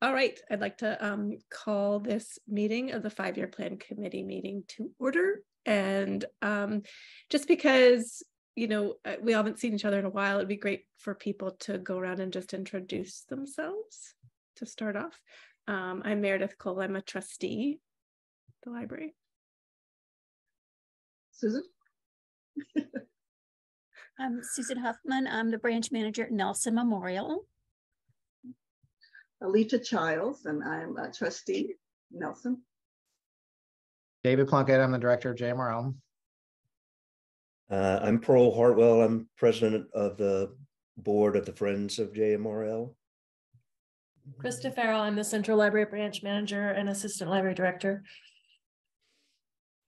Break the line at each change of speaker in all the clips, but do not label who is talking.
All right, I'd like to um, call this meeting of the five-year plan committee meeting to order. And um, just because, you know, uh, we haven't seen each other in a while, it'd be great for people to go around and just introduce themselves to start off. Um, I'm Meredith Cole, I'm a trustee at the library.
Susan?
I'm Susan Huffman. I'm the branch manager at Nelson Memorial.
Alita Childs, and I'm a trustee, Nelson.
David Plunkett, I'm the director of JMRL.
Uh, I'm Pearl Hartwell. I'm president of the board of the Friends of JMRL.
Krista Farrell, I'm the Central Library Branch Manager and Assistant Library Director.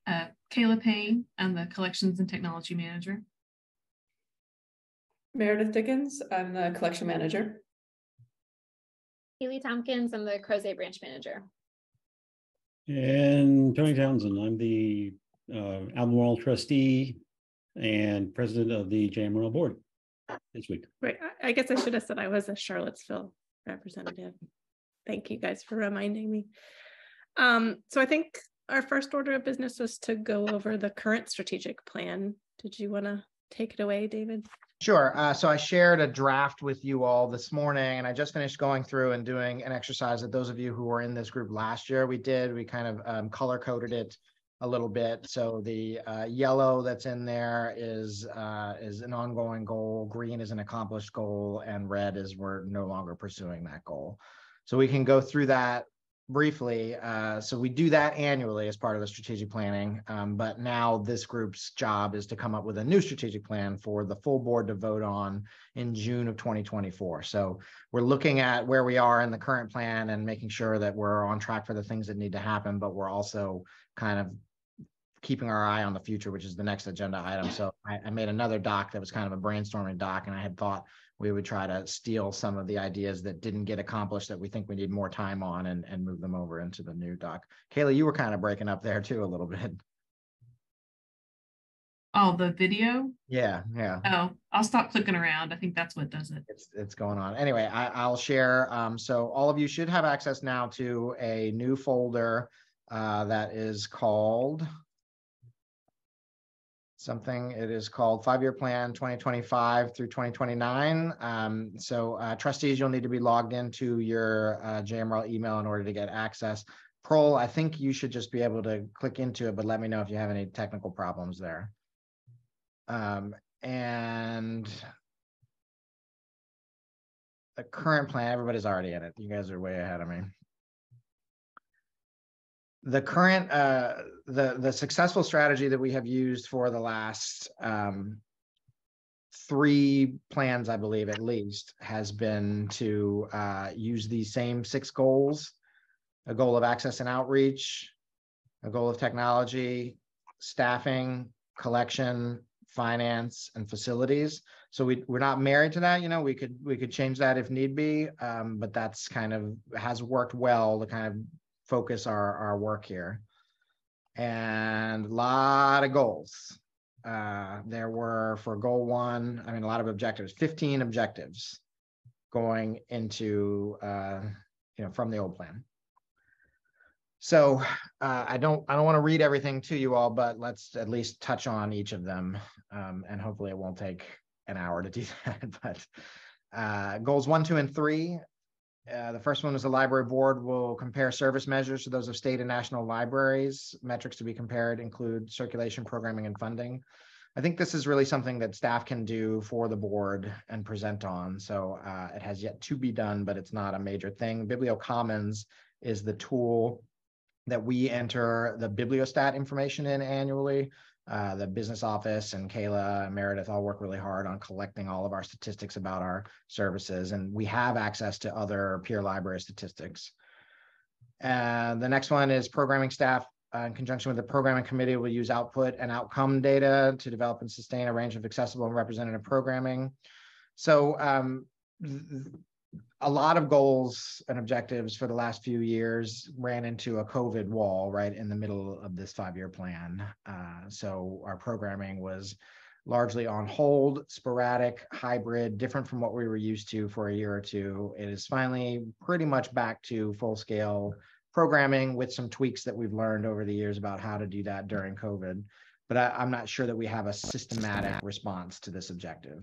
Uh, Kayla Payne, I'm the Collections and Technology Manager.
Meredith Dickens, I'm the Collection Manager.
Haley Tompkins, I'm the Crozet Branch Manager.
And Tony Townsend, I'm the uh, Albemarle trustee and president of the JMRL board this week.
Right, I I guess I should have said I was a Charlottesville representative. Thank you guys for reminding me. Um, so I think our first order of business was to go over the current strategic plan. Did you want to take it away, David?
Sure. Uh, so I shared a draft with you all this morning, and I just finished going through and doing an exercise that those of you who were in this group last year, we did. We kind of um, color coded it a little bit. So the uh, yellow that's in there is uh, is an ongoing goal. Green is an accomplished goal, and red is we're no longer pursuing that goal. So we can go through that briefly. Uh, so we do that annually as part of the strategic planning. Um, but now this group's job is to come up with a new strategic plan for the full board to vote on in June of 2024. So we're looking at where we are in the current plan and making sure that we're on track for the things that need to happen, but we're also kind of keeping our eye on the future, which is the next agenda item. So I, I made another doc that was kind of a brainstorming doc, and I had thought we would try to steal some of the ideas that didn't get accomplished that we think we need more time on and, and move them over into the new doc. Kayla, you were kind of breaking up there too a little bit.
Oh, the video?
Yeah, yeah.
Oh, I'll stop clicking around. I think that's what does it.
It's it's going on. Anyway, I, I'll share. Um, so all of you should have access now to a new folder uh, that is called something. It is called Five-Year Plan 2025 through 2029. Um, so uh, trustees, you'll need to be logged into your uh, JMRL email in order to get access. Pearl, I think you should just be able to click into it, but let me know if you have any technical problems there. Um, and the current plan, everybody's already in it. You guys are way ahead of me the current uh, the the successful strategy that we have used for the last um, three plans, I believe at least, has been to uh, use these same six goals: a goal of access and outreach, a goal of technology, staffing, collection, finance, and facilities. So we we're not married to that. You know, we could we could change that if need be, um, but that's kind of has worked well to kind of focus our, our work here. And a lot of goals. Uh, there were for goal one, I mean, a lot of objectives, 15 objectives going into, uh, you know, from the old plan. So uh, I don't I don't want to read everything to you all, but let's at least touch on each of them, um, and hopefully it won't take an hour to do that. but uh, goals one, two, and three uh, the first one is the library board will compare service measures to those of state and national libraries. Metrics to be compared include circulation, programming, and funding. I think this is really something that staff can do for the board and present on. So uh, it has yet to be done, but it's not a major thing. BiblioCommons is the tool that we enter the bibliostat information in annually. Uh, the business office and Kayla and Meredith all work really hard on collecting all of our statistics about our services, and we have access to other peer library statistics. And the next one is programming staff uh, in conjunction with the programming committee will use output and outcome data to develop and sustain a range of accessible and representative programming. So um, a lot of goals and objectives for the last few years ran into a COVID wall right in the middle of this five-year plan. Uh, so our programming was largely on hold, sporadic, hybrid, different from what we were used to for a year or two. It is finally pretty much back to full scale programming with some tweaks that we've learned over the years about how to do that during COVID. But I, I'm not sure that we have a systematic response to this objective.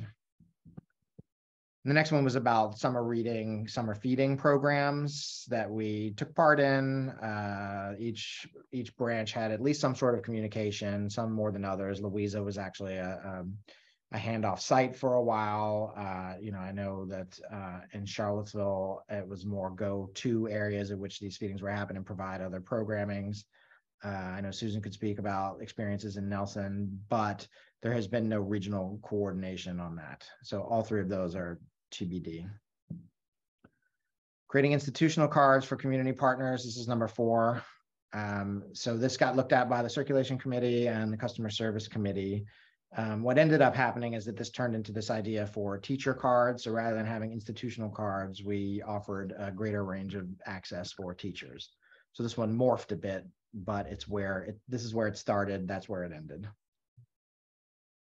The next one was about summer reading, summer feeding programs that we took part in. Uh, each each branch had at least some sort of communication, some more than others. Louisa was actually a um, a handoff site for a while. Uh, you know, I know that uh, in Charlottesville it was more go to areas in which these feedings were happening, and provide other programmings. Uh, I know Susan could speak about experiences in Nelson, but there has been no regional coordination on that. So all three of those are TBD. Creating institutional cards for community partners. This is number four. Um, so this got looked at by the circulation committee and the customer service committee. Um, what ended up happening is that this turned into this idea for teacher cards. So rather than having institutional cards, we offered a greater range of access for teachers. So this one morphed a bit, but it's where it, this is where it started. That's where it ended.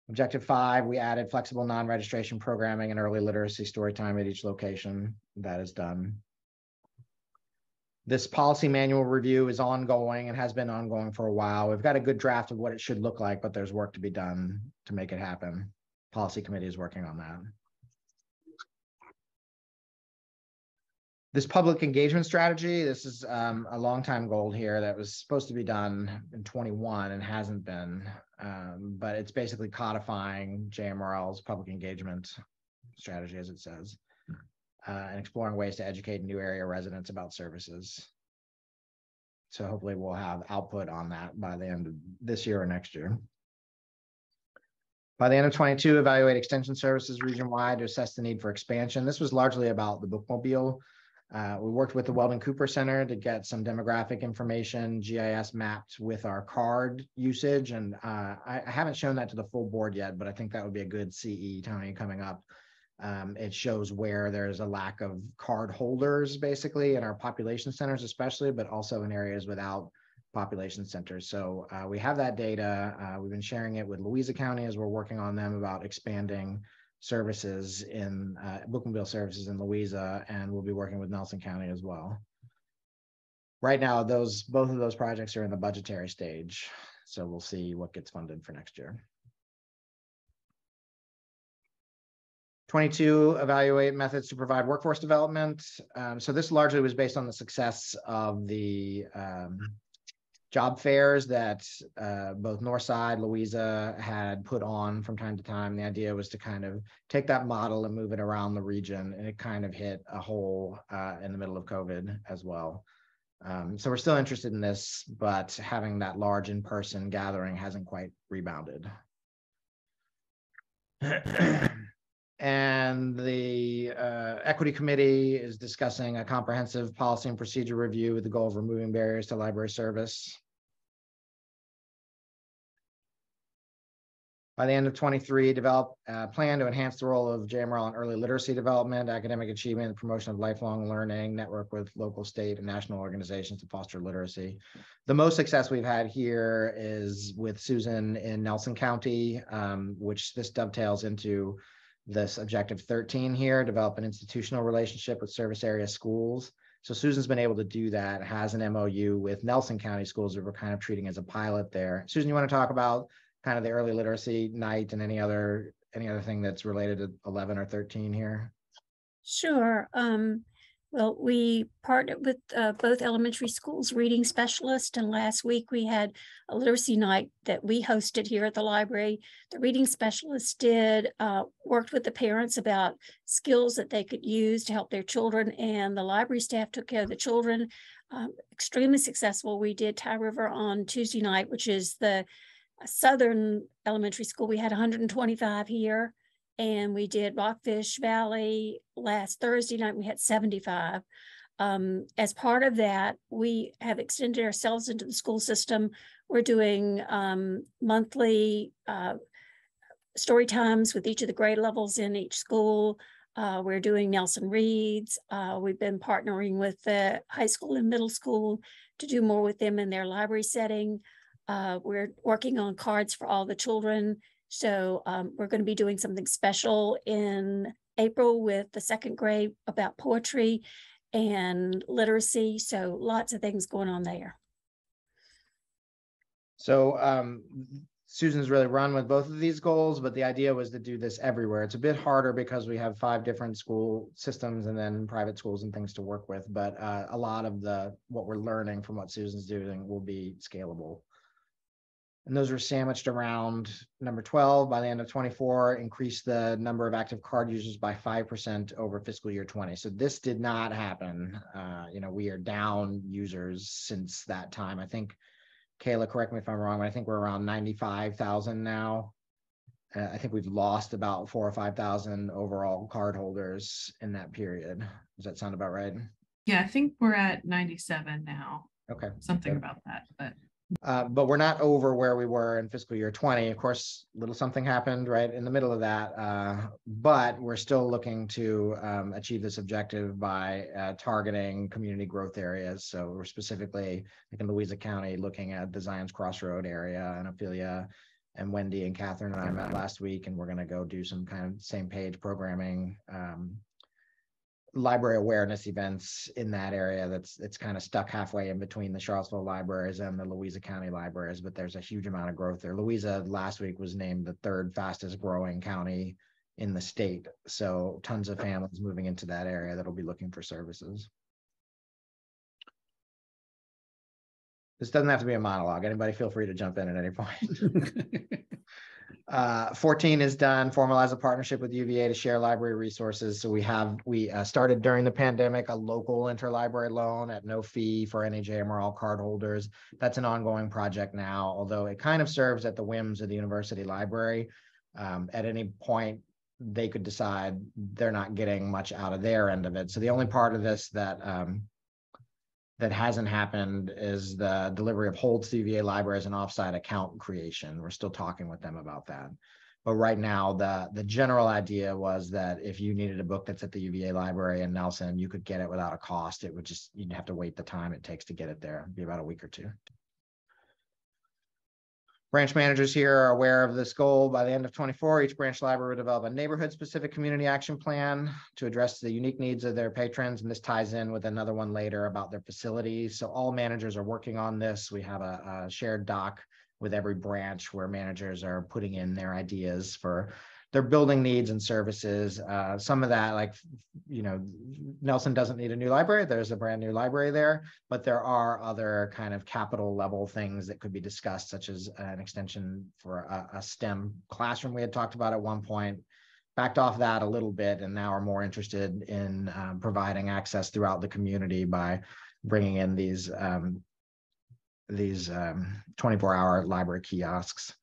Objective five, we added flexible non-registration programming and early literacy story time at each location. That is done. This policy manual review is ongoing and has been ongoing for a while. We've got a good draft of what it should look like, but there's work to be done to make it happen. Policy committee is working on that. This public engagement strategy, this is um, a long time goal here that was supposed to be done in 21 and hasn't been. Um, but it's basically codifying JMRL's public engagement strategy, as it says, uh, and exploring ways to educate new area residents about services. So hopefully we'll have output on that by the end of this year or next year. By the end of 22, evaluate extension services region-wide to assess the need for expansion. This was largely about the bookmobile uh, we worked with the Weldon Cooper Center to get some demographic information, GIS mapped with our card usage. And uh, I, I, haven't shown that to the full board yet, but I think that would be a good CE, Tony, coming up. Um, it shows where there's a lack of card holders, basically, in our population centers, especially, but also in areas without population centers. So uh, we have that data. Uh, we've been sharing it with Louisa County as we're working on them about expanding services in uh, bookmobile services in Louisa, and we'll be working with Nelson County as well. Right now, those both of those projects are in the budgetary stage, so we'll see what gets funded for next year. 22, evaluate methods to provide workforce development. Um, so this largely was based on the success of the um, job fairs that uh, both Northside, Louisa had put on from time to time. The idea was to kind of take that model and move it around the region, and it kind of hit a hole uh, in the middle of COVID as well. Um, so we're still interested in this, but having that large in-person gathering hasn't quite rebounded. and the uh, equity committee is discussing a comprehensive policy and procedure review with the goal of removing barriers to library service. By the end of 23, develop a plan to enhance the role of JMRL in early literacy development, academic achievement, promotion of lifelong learning, network with local, state, and national organizations to foster literacy. The most success we've had here is with Susan in Nelson County, um, which this dovetails into this objective 13 here, develop an institutional relationship with service area schools. So Susan's been able to do that, has an MOU with Nelson County schools that we're kind of treating as a pilot there. Susan, you want to talk about kind of the early literacy night and any other any other thing that's related to 11 or 13 here?
Sure. Um, well, we partnered with uh, both elementary schools reading specialists, and last week we had a literacy night that we hosted here at the library. The reading specialist did uh, worked with the parents about skills that they could use to help their children, and the library staff took care of the children. Um, extremely successful. We did Tye River on Tuesday night, which is the Southern Elementary School, we had 125 here. And we did Rockfish Valley last Thursday night, we had 75. Um, as part of that, we have extended ourselves into the school system. We're doing um, monthly uh, story times with each of the grade levels in each school. Uh, we're doing Nelson Reads. Uh, we've been partnering with the high school and middle school to do more with them in their library setting. Uh, we're working on cards for all the children So um, we're going to be doing something special in April with the second grade about poetry and literacy. So lots of things going on there.
So um, Susan's really run with both of these goals, but the idea was to do this everywhere. It's a bit harder because we have five different school systems and then private schools and things to work with. But uh, a lot of the what we're learning from what Susan's doing will be scalable. And those were sandwiched around number 12 by the end of 24, increase the number of active card users by 5% over fiscal year 20. So this did not happen. Uh, you know, we are down users since that time. I think Kayla, correct me if I'm wrong, but I think we're around ninety-five thousand now. Uh, I think we've lost about four or five thousand overall card holders in that period. Does that sound about right?
Yeah, I think we're at ninety-seven now,
Okay.
something
Good.
about that, but
Uh, but we're not over where we were in fiscal year twenty. Of course, little something happened right in the middle of that. Uh, but we're still looking to um, achieve this objective by uh, targeting community growth areas. So we're specifically like in Louisa County, looking at the Zions Crossroad area and Ophelia. And Wendy and Catherine and I met last week, and we're gonna go do some kind of same page programming. Um, library awareness events in that area that's it's kind of stuck halfway in between the Charlottesville libraries and the Louisa County libraries, but there's a huge amount of growth there. Louisa last week was named the third fastest growing county in the state. So tons of families moving into that area that'll be looking for services. This doesn't have to be a monologue. Anybody feel free to jump in at any point. Uh, fourteen is done, formalize a partnership with UVA to share library resources. So we have, we uh, started during the pandemic, a local interlibrary loan at no fee for NAJMRL card holders. That's an ongoing project now, although it kind of serves at the whims of the university library. Um, at any point, they could decide they're not getting much out of their end of it. So the only part of this that um, that hasn't happened is the delivery of Hold CVA UVA libraries and offsite account creation. We're still talking with them about that. But right now, the the general idea was that if you needed a book that's at the UVA library in Nelson, you could get it without a cost. It would just you'd have to wait the time it takes to get it there. It'd be about a week or two. Branch managers here are aware of this goal. By the end of 24, each branch library will develop a neighborhood-specific community action plan to address the unique needs of their patrons. And this ties in with another one later about their facilities. So all managers are working on this. We have a, a shared doc with every branch where managers are putting in their ideas for their building needs and services. Uh, some of that, like, you know, Nelson doesn't need a new library. There's a brand new library there, but there are other kind of capital level things that could be discussed, such as an extension for a, a STEM classroom we had talked about at one point. Backed off that a little bit and now are more interested in um, providing access throughout the community by bringing in these um, these 24 hour library kiosks.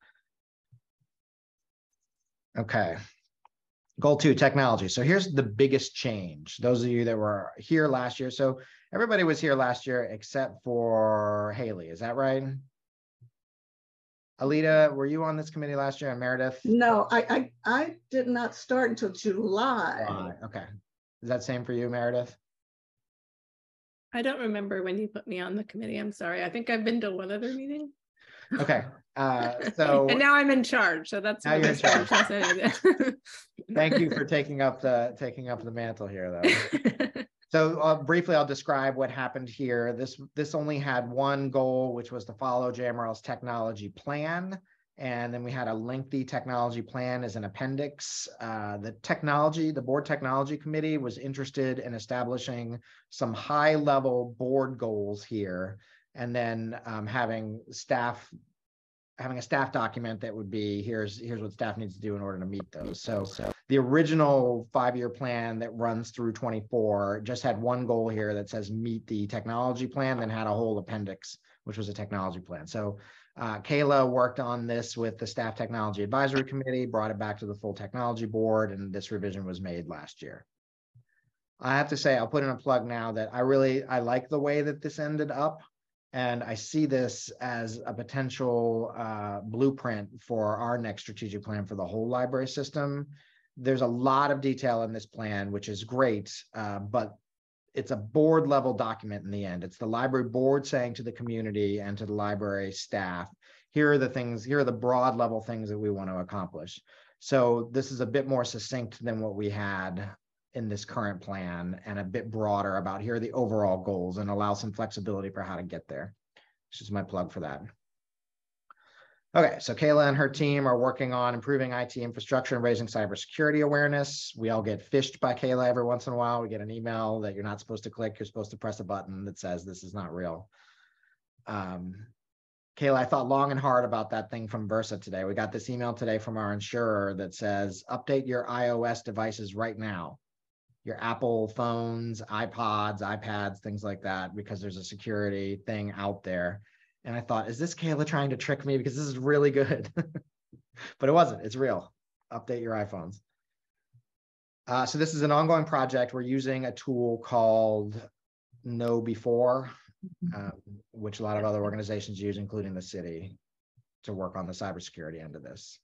Okay. Goal two, technology. So here's the biggest change. Those of you that were here last year. So everybody was here last year except for Haley. Is that right? Alita, were you on this committee last year and Meredith?
No, I, I, I did not start until July.
July, Okay. Is that same for you, Meredith?
I don't remember when you put me on the committee. I'm sorry. I think I've been to one other meeting.
Okay. Uh, so
And now I'm in charge, so that's.
Now you're in
charge
charge. thank you for taking up the taking up the mantle here though. So uh, briefly, I'll describe what happened here. This this only had one goal, which was to follow JMRL's technology plan. And then we had a lengthy technology plan as an appendix. Uh, the technology, the board technology committee was interested in establishing some high level board goals here. And then um, having staff having a staff document that would be here's here's what staff needs to do in order to meet those. So, so the original five-year plan that runs through 24 just had one goal here that says meet the technology plan, then had a whole appendix, which was a technology plan. So uh, Kayla worked on this with the staff technology advisory committee, brought it back to the full technology board, and this revision was made last year. I have to say, I'll put in a plug now that I really I like the way that this ended up. And I see this as a potential uh, blueprint for our next strategic plan for the whole library system. There's a lot of detail in this plan, which is great, uh, but it's a board level document in the end. It's the library board saying to the community and to the library staff, here are the things, here are the broad level things that we want to accomplish. So this is a bit more succinct than what we had in this current plan and a bit broader about here are the overall goals and allow some flexibility for how to get there. This is my plug for that. Okay, so Kayla and her team are working on improving IT infrastructure and raising cybersecurity awareness. We all get phished by Kayla every once in a while. We get an email that you're not supposed to click, you're supposed to press a button that says this is not real. Um, Kayla, I thought long and hard about that thing from Versa today. We got this email today from our insurer that says, update your iOS devices right now. Your Apple phones, iPods, iPads, things like that, because there's a security thing out there. And I thought, is this Kayla trying to trick me? Because this is really good. but it wasn't, it's real. Update your iPhones. Uh, so this is an ongoing project. We're using a tool called KnowBe4, um, which a lot of other organizations use, including the city, to work on the cybersecurity end of this.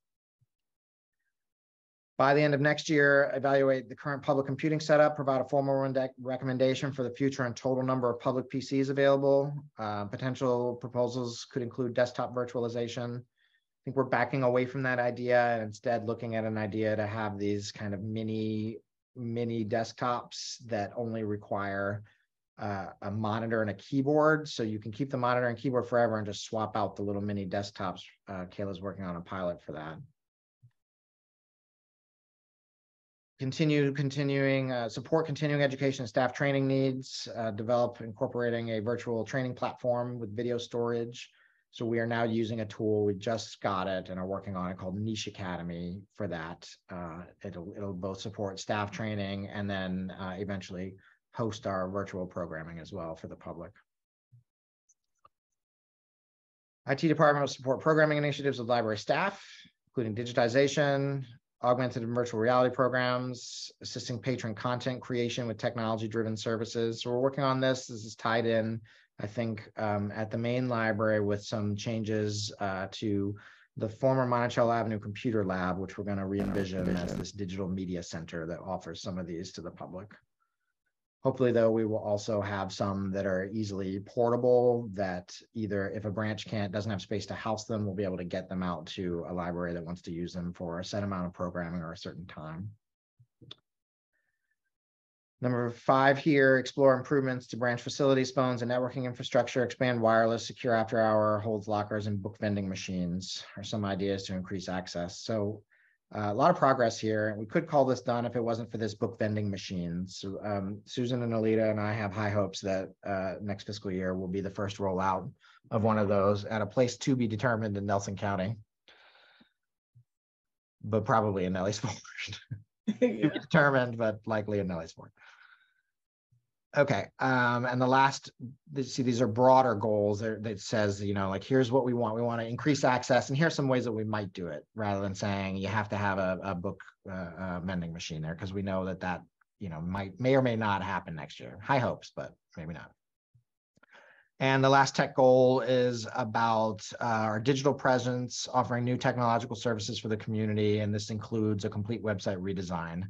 By the end of next year, evaluate the current public computing setup, provide a formal recommendation for the future and total number of public PCs available. Uh, potential proposals could include desktop virtualization. I think we're backing away from that idea and instead looking at an idea to have these kind of mini mini desktops that only require uh, a monitor and a keyboard. So you can keep the monitor and keyboard forever and just swap out the little mini desktops. Uh, Kayla's working on a pilot for that. Continue continuing uh, support continuing education staff training needs, uh, develop incorporating a virtual training platform with video storage. So we are now using a tool. We just got it and are working on it called Niche Academy for that. Uh, it'll it'll both support staff training and then uh, eventually host our virtual programming as well for the public. IT department will support programming initiatives with library staff, including digitization, augmented and virtual reality programs, assisting patron content creation with technology-driven services. So we're working on this. This is tied in, I think, um, at the main library with some changes uh, to the former Monticello Avenue Computer Lab, which we're going to re-envision as this digital media center that offers some of these to the public. Hopefully, though, we will also have some that are easily portable that either if a branch can't, doesn't have space to house them, we'll be able to get them out to a library that wants to use them for a set amount of programming or a certain time. Number five here, explore improvements to branch facilities, phones and networking infrastructure, expand wireless, secure after hour holds lockers and book vending machines are some ideas to increase access. So uh, a lot of progress here. And we could call this done if it wasn't for this book vending machine. So um, Susan and Alita and I have high hopes that uh, next fiscal year will be the first rollout of one of those at a place to be determined in Nelson County, but probably in Ford. to determined, but likely in Nellysford. Okay, um, and the last, see, these are broader goals that, says, you know, like, here's what we want. We want to increase access and here's some ways that we might do it rather than saying you have to have a, a book uh, uh, mending machine there because we know that that, you know, might, may or may not happen next year. High hopes, but maybe not. And the last tech goal is about uh, our digital presence, offering new technological services for the community. And this includes a complete website redesign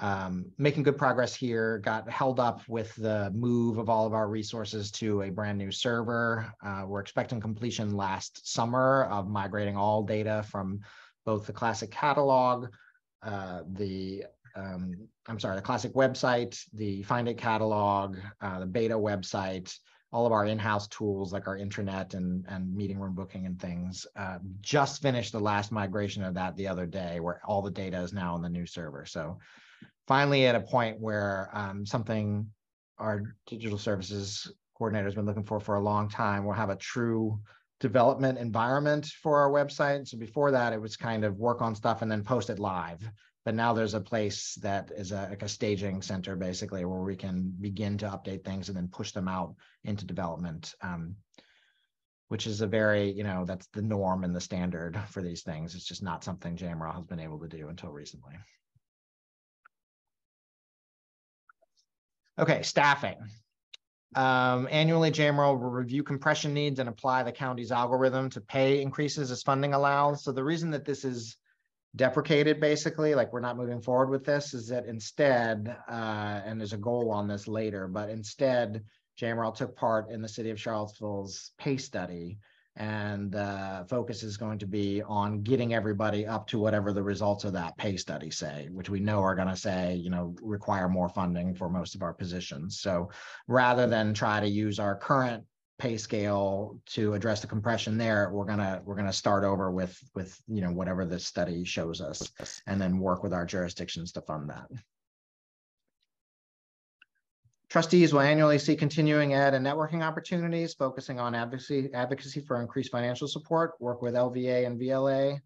um, making good progress here, got held up with the move of all of our resources to a brand new server. Uh, we're expecting completion last summer of migrating all data from both the classic catalog, uh, the um, I'm sorry, the classic website, the Find It catalog, uh, the beta website, all of our in-house tools like our intranet and, and meeting room booking and things. Uh, just finished the last migration of that the other day where all the data is now on the new server. So finally at a point where um, something our digital services coordinator has been looking for for a long time. We'll have a true development environment for our website. So before that, it was kind of work on stuff and then post it live. But now there's a place that is a, like a staging center, basically, where we can begin to update things and then push them out into development, um, which is a very, you know, that's the norm and the standard for these things. It's just not something JMRL has been able to do until recently. Okay, staffing. Um, annually, JMRL will review compression needs and apply the county's algorithm to pay increases as funding allows. So the reason that this is deprecated, basically, like we're not moving forward with this, is that instead, uh, and there's a goal on this later, but instead, JMRL took part in the city of Charlottesville's pay study And the focus is going to be on getting everybody up to whatever the results of that pay study say, which we know are going to say, you know, require more funding for most of our positions. So rather than try to use our current pay scale to address the compression there, we're gonna we're gonna start over with with you know whatever this study shows us, and then work with our jurisdictions to fund that. Trustees will annually see continuing ed and networking opportunities, focusing on advocacy advocacy for increased financial support. Work with LVA and VLA.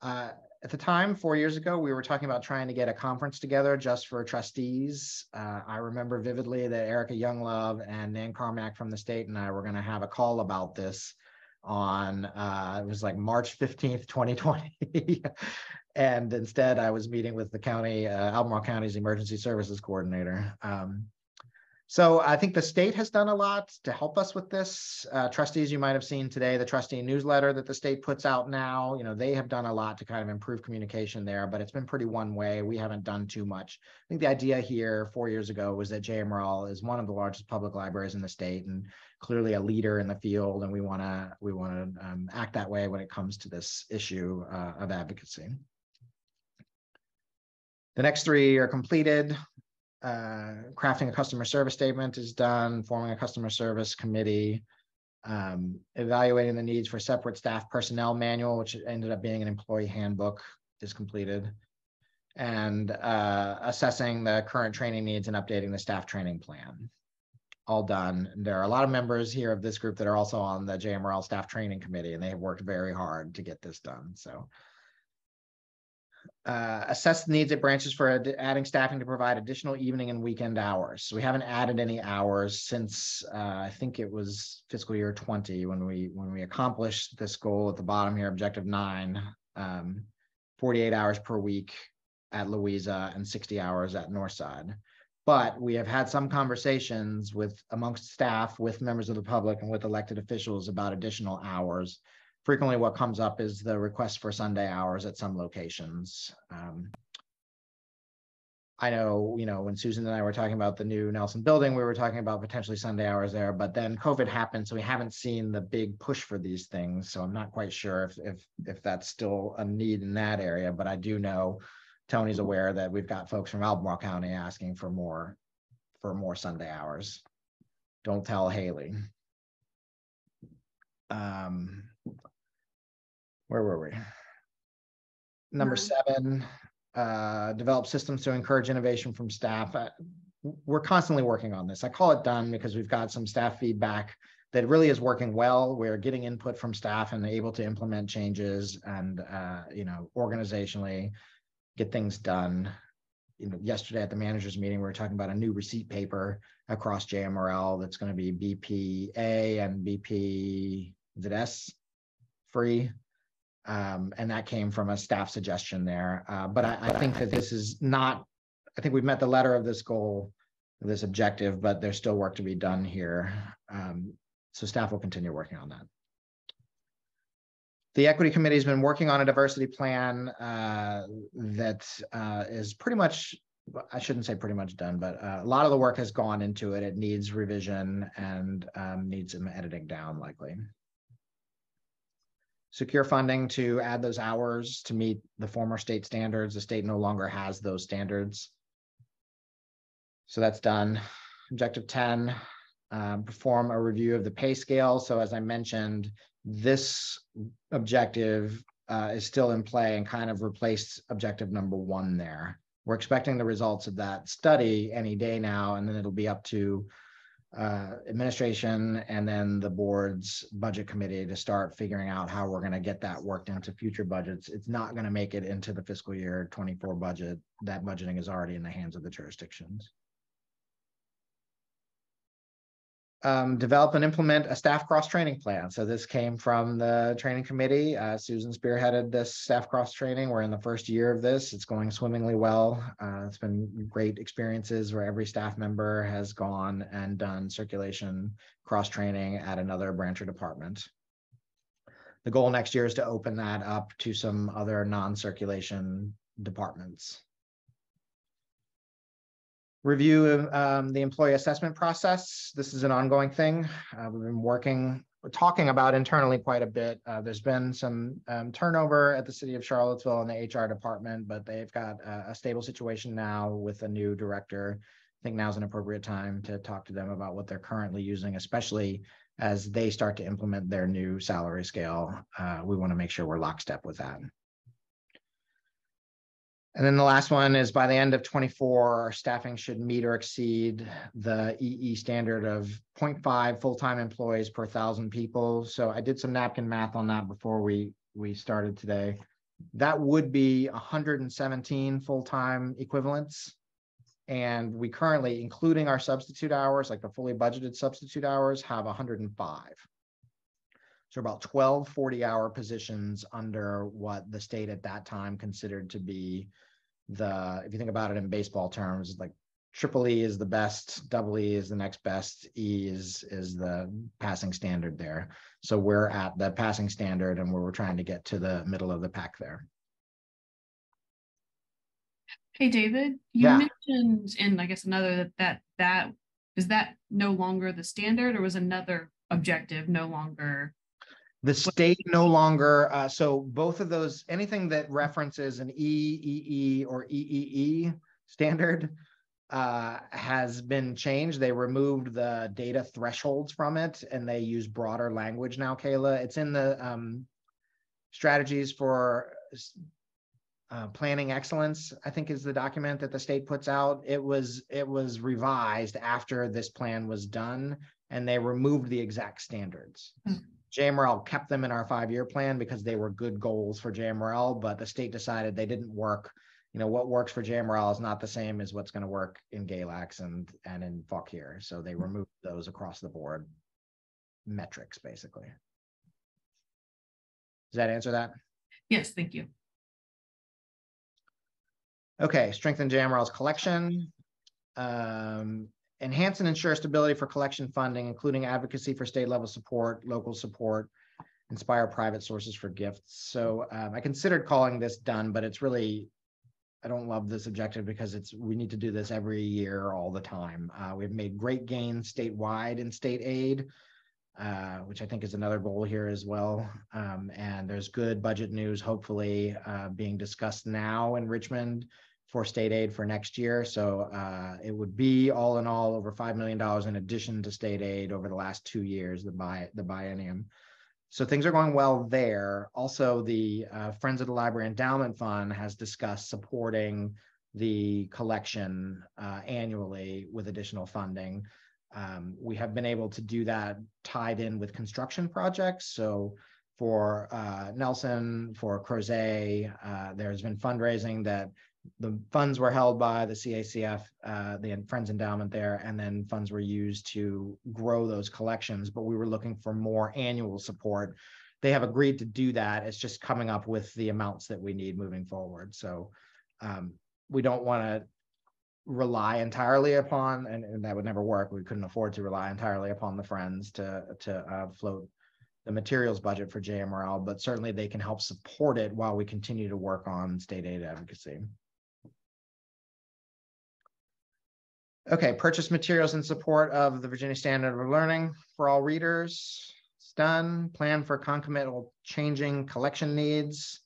Uh, at the time, four years ago, we were talking about trying to get a conference together just for trustees. Uh, I remember vividly that Erica Younglove and Nan Carmack from the state and I were going to have a call about this on, uh, it was like March 15th, 2020. and instead, I was meeting with the county, uh, Albemarle County's emergency services coordinator. Um, so I think the state has done a lot to help us with this. Uh, trustees, you might have seen today the trustee newsletter that the state puts out now. You know, they have done a lot to kind of improve communication there, but it's been pretty one way. We haven't done too much. I think the idea here four years ago was that JMRL is one of the largest public libraries in the state and clearly a leader in the field, and we want to we want to um, act that way when it comes to this issue uh, of advocacy. The next three are completed uh, crafting a customer service statement is done, forming a customer service committee, um, evaluating the needs for separate staff personnel manual, which ended up being an employee handbook, is completed, and uh, assessing the current training needs and updating the staff training plan. All done. There are a lot of members here of this group that are also on the JMRL staff training committee, and they have worked very hard to get this done. So uh, assess the needs at branches for ad- adding staffing to provide additional evening and weekend hours. So we haven't added any hours since uh, I think it was fiscal year 20 when we when we accomplished this goal at the bottom here, objective nine, um, 48 hours per week at Louisa and 60 hours at Northside. But we have had some conversations with amongst staff, with members of the public, and with elected officials about additional hours frequently what comes up is the request for Sunday hours at some locations. Um, I know, you know, when Susan and I were talking about the new Nelson building, we were talking about potentially Sunday hours there, but then COVID happened, so we haven't seen the big push for these things. So I'm not quite sure if if if that's still a need in that area, but I do know Tony's aware that we've got folks from Albemarle County asking for more for more Sunday hours. Don't tell Haley. Um, where were we? Number seven, uh, develop systems to encourage innovation from staff. Uh, we're constantly working on this. I call it done because we've got some staff feedback that really is working well. We're getting input from staff and able to implement changes and, uh, you know, organizationally get things done. You know, yesterday at the managers meeting, we were talking about a new receipt paper across JMRL that's going to be BPA and BP, is it S free? Um, and that came from a staff suggestion there. Uh, but I, I, think that this is not, I think we've met the letter of this goal, this objective, but there's still work to be done here. Um, so staff will continue working on that. The equity committee has been working on a diversity plan uh, that uh, is pretty much, I shouldn't say pretty much done, but uh, a lot of the work has gone into it. It needs revision and um, needs some editing down likely secure funding to add those hours to meet the former state standards. The state no longer has those standards. So that's done. Objective 10, um, perform a review of the pay scale. So as I mentioned, this objective uh, is still in play and kind of replaced objective number one there. We're expecting the results of that study any day now, and then it'll be up to uh, administration and then the board's budget committee to start figuring out how we're going to get that worked into future budgets. It's not going to make it into the fiscal year 24 budget. That budgeting is already in the hands of the jurisdictions. Um, develop and implement a staff cross training plan. So this came from the training committee. Uh, Susan spearheaded this staff cross training. We're in the first year of this. It's going swimmingly well. Uh, it's been great experiences where every staff member has gone and done circulation cross training at another branch or department. The goal next year is to open that up to some other non-circulation departments review um, the employee assessment process. This is an ongoing thing. Uh, we've been working talking about internally quite a bit. Uh, there's been some um, turnover at the city of Charlottesville in the HR department, but they've got a, a stable situation now with a new director. I think now's an appropriate time to talk to them about what they're currently using, especially as they start to implement their new salary scale. Uh, we want to make sure we're lockstep with that. And then the last one is by the end of twenty-four, our staffing should meet or exceed the EE standard of 0.5 full-time employees per thousand people. So I did some napkin math on that before we, we started today. That would be hundred and seventeen full-time equivalents. And we currently, including our substitute hours, like the fully budgeted substitute hours, have hundred and five. So about 12 40 hour positions under what the state at that time considered to be the, if you think about it in baseball terms, like triple E is the best, double E is the next best, E is, is the passing standard there. So we're at the passing standard and we're trying to get to the middle of the pack there.
Hey, David, you
Yeah.
mentioned in, I guess, another that, that, that, is that no longer the standard or was another objective no longer?
The state no longer, uh, so both of those, anything that references an E, EE, or EEE standard uh, has been changed. They removed the data thresholds from it and they use broader language now, Kayla. It's in the um, strategies for uh, planning excellence, I think is the document that the state puts out. It was, it was revised after this plan was done and they removed the exact standards.
Hmm.
JMRL kept them in our five-year plan because they were good goals for JMRL, but the state decided they didn't work. You know, what works for JMRL is not the same as what's going to work in Galax and, and in Fauquier. So they removed those across the board metrics, basically. Does that answer that?
Yes, thank you.
Okay, strengthen JMRL's collection. Um, enhance and ensure stability for collection funding, including advocacy for state level support, local support, inspire private sources for gifts. So um, I considered calling this done, but it's really, I don't love this objective because it's, we need to do this every year, all the time. Uh, we've made great gains statewide in state aid. Uh, which I think is another goal here as well. Um, and there's good budget news, hopefully, uh, being discussed now in Richmond for state aid for next year. So uh, it would be all in all over $5 million in addition to state aid over the last two years, the bi the biennium. So things are going well there. Also, the uh, Friends of the Library Endowment Fund has discussed supporting the collection uh, annually with additional funding. Um, we have been able to do that tied in with construction projects. So for uh, Nelson, for Crozet, uh, there's been fundraising that the funds were held by the CACF, uh, the Friends Endowment there, and then funds were used to grow those collections. But we were looking for more annual support. They have agreed to do that. It's just coming up with the amounts that we need moving forward. So um, we don't want to rely entirely upon, and, and, that would never work. We couldn't afford to rely entirely upon the Friends to to uh, float the materials budget for JMRL, but certainly they can help support it while we continue to work on state aid advocacy. Okay, purchase materials in support of the Virginia Standard of Learning for all readers. It's done. Plan for concomitant changing collection needs.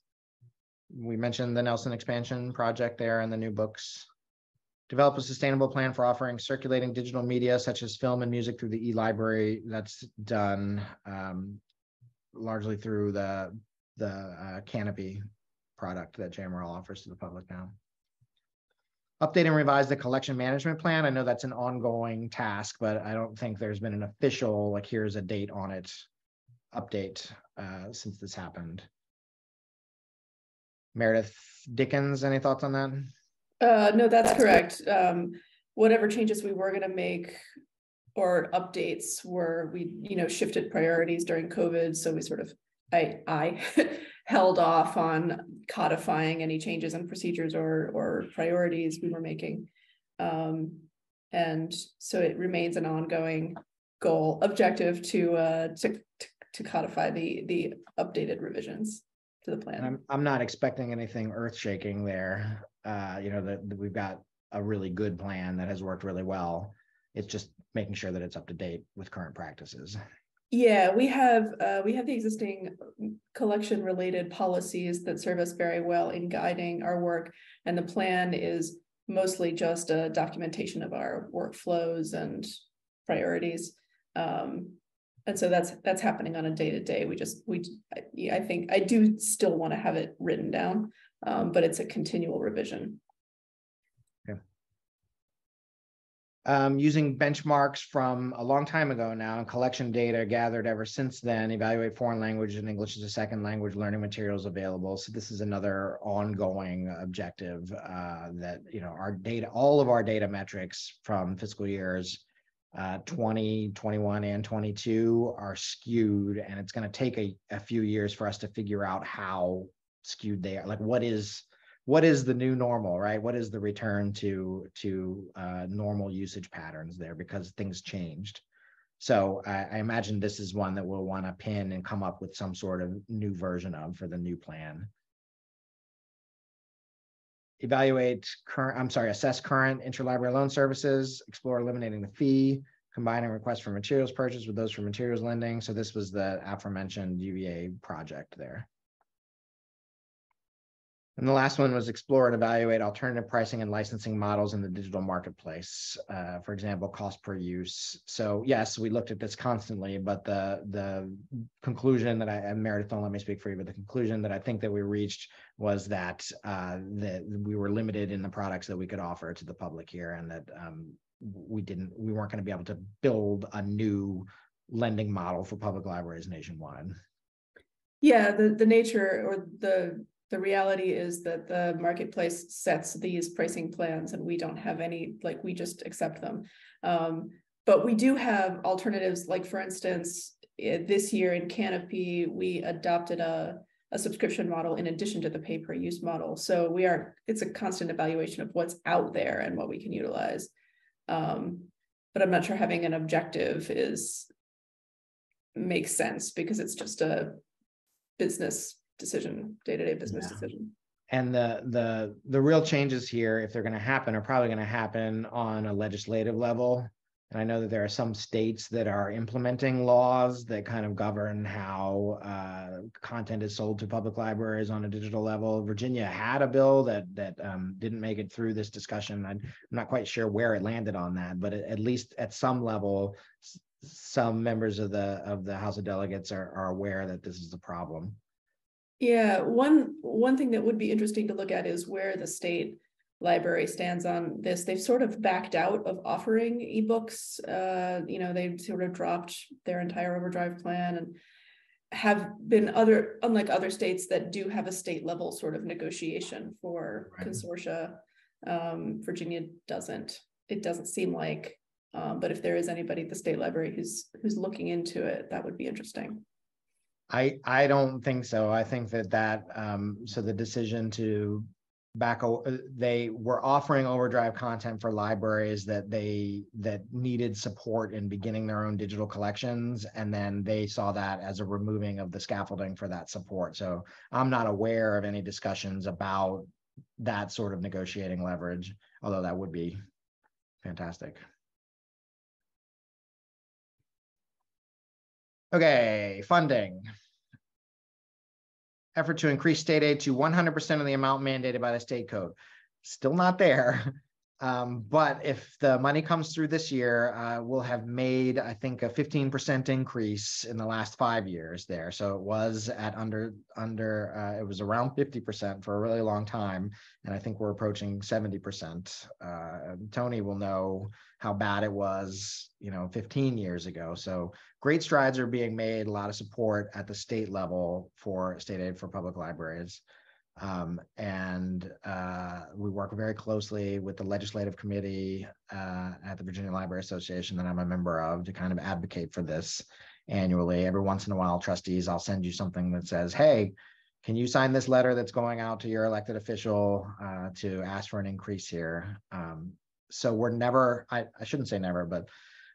We mentioned the Nelson expansion project there and the new books. Develop a sustainable plan for offering circulating digital media such as film and music through the e-library. That's done um, largely through the the uh, Kanopy product that JMRL offers to the public now. Update and revise the collection management plan. I know that's an ongoing task, but I don't think there's been an official, like, here's a date on it update uh, since this happened. Meredith Dickens, any thoughts on that?
Uh, no, that's correct. Um, whatever changes we were gonna make or updates were, we, you know, shifted priorities during COVID, so we sort of, I, I held off on codifying any changes in procedures or, or priorities we were making. Um, and so it remains an ongoing goal, objective to, uh, to, to codify the, the updated revisions to the plan.
I'm, I'm not expecting anything earth shaking there. Uh, you know, that we've got a really good plan that has worked really well. It's just making sure that it's up to date with current practices.
Yeah, we have, uh, we have the existing collection related policies that serve us very well in guiding our work. And the plan is mostly just a documentation of our workflows and priorities. Um, and so that's, that's happening on a day to day. We just, we, I, I think, I do still want to have it written down. Um, but it's a continual revision.
Um, using benchmarks from a long time ago now and collection data gathered ever since then, evaluate foreign language and English as a second language learning materials available. So this is another ongoing objective uh, that, you know, our data, all of our data metrics from fiscal years uh, 20, 21, and 22 are skewed, and it's going to take a, a few years for us to figure out how skewed they are. Like, what is what is the new normal, right? What is the return to to uh, normal usage patterns there because things changed. So I, I imagine this is one that we'll want to pin and come up with some sort of new version of for the new plan. Evaluate current, I'm sorry, assess current interlibrary loan services, explore eliminating the fee, combining requests for materials purchase with those for materials lending. So this was the aforementioned UVA project there. And the last one was explore and evaluate alternative pricing and licensing models in the digital marketplace. Uh, for example, cost per use. So yes, we looked at this constantly, but the the conclusion that I and Meredith, don't let me speak for you, but the conclusion that I think that we reached was that uh, that we were limited in the products that we could offer to the public here, and that um, we didn't we weren't going to be able to build a new lending model for public libraries nationwide.
Yeah, the the nature or the the reality is that the marketplace sets these pricing plans and we don't have any, like, we just accept them. Um, but we do have alternatives, like for instance, this year in Kanopy, we adopted a, a subscription model in addition to the pay per use model. So we are, it's a constant evaluation of what's out there and what we can utilize. Um, but I'm not sure having an objective is makes sense because it's just a business decision, day-to-day business
Yeah.
decision.
And the the the real changes here, if they're going to happen, are probably going to happen on a legislative level. And I know that there are some states that are implementing laws that kind of govern how uh, content is sold to public libraries on a digital level. Virginia had a bill that that um, didn't make it through this discussion. I'm not quite sure where it landed on that, but at, least at some level, some members of the of the House of Delegates are are aware that this is a problem.
Yeah, one, one thing that would be interesting to look at is where the state library stands on this. They've sort of backed out of offering ebooks. Uh, you know, they've sort of dropped their entire overdrive plan and have been other, unlike other states that do have a state level sort of negotiation for
Right.
consortia. Um, Virginia doesn't. It doesn't seem like. Um, but if there is anybody at the state library who's who's looking into it, that would be interesting.
I, I don't think so. I think that that, um, so the decision to back, uh, they were offering overdrive content for libraries that they, that needed support in beginning their own digital collections. And then they saw that as a removing of the scaffolding for that support. So I'm not aware of any discussions about that sort of negotiating leverage, although that would be fantastic. Okay, funding. Effort to increase state aid to one hundred percent of the amount mandated by the state code. Still not there. Um, but if the money comes through this year, uh, we'll have made, I think, a fifteen percent increase in the last five years there. So it was at under, under, uh, it was around fifty percent for a really long time. And I think we're approaching seventy percent. Uh, Tony will know how bad it was, you know, fifteen years ago. So great strides are being made, a lot of support at the state level for state aid for public libraries. Um, and uh, we work very closely with the legislative committee uh, at the Virginia Library Association that I'm a member of to kind of advocate for this annually. Every once in a while, trustees, I'll send you something that says, hey, can you sign this letter that's going out to your elected official uh, to ask for an increase here? Um, so we're never, I, I shouldn't say never, but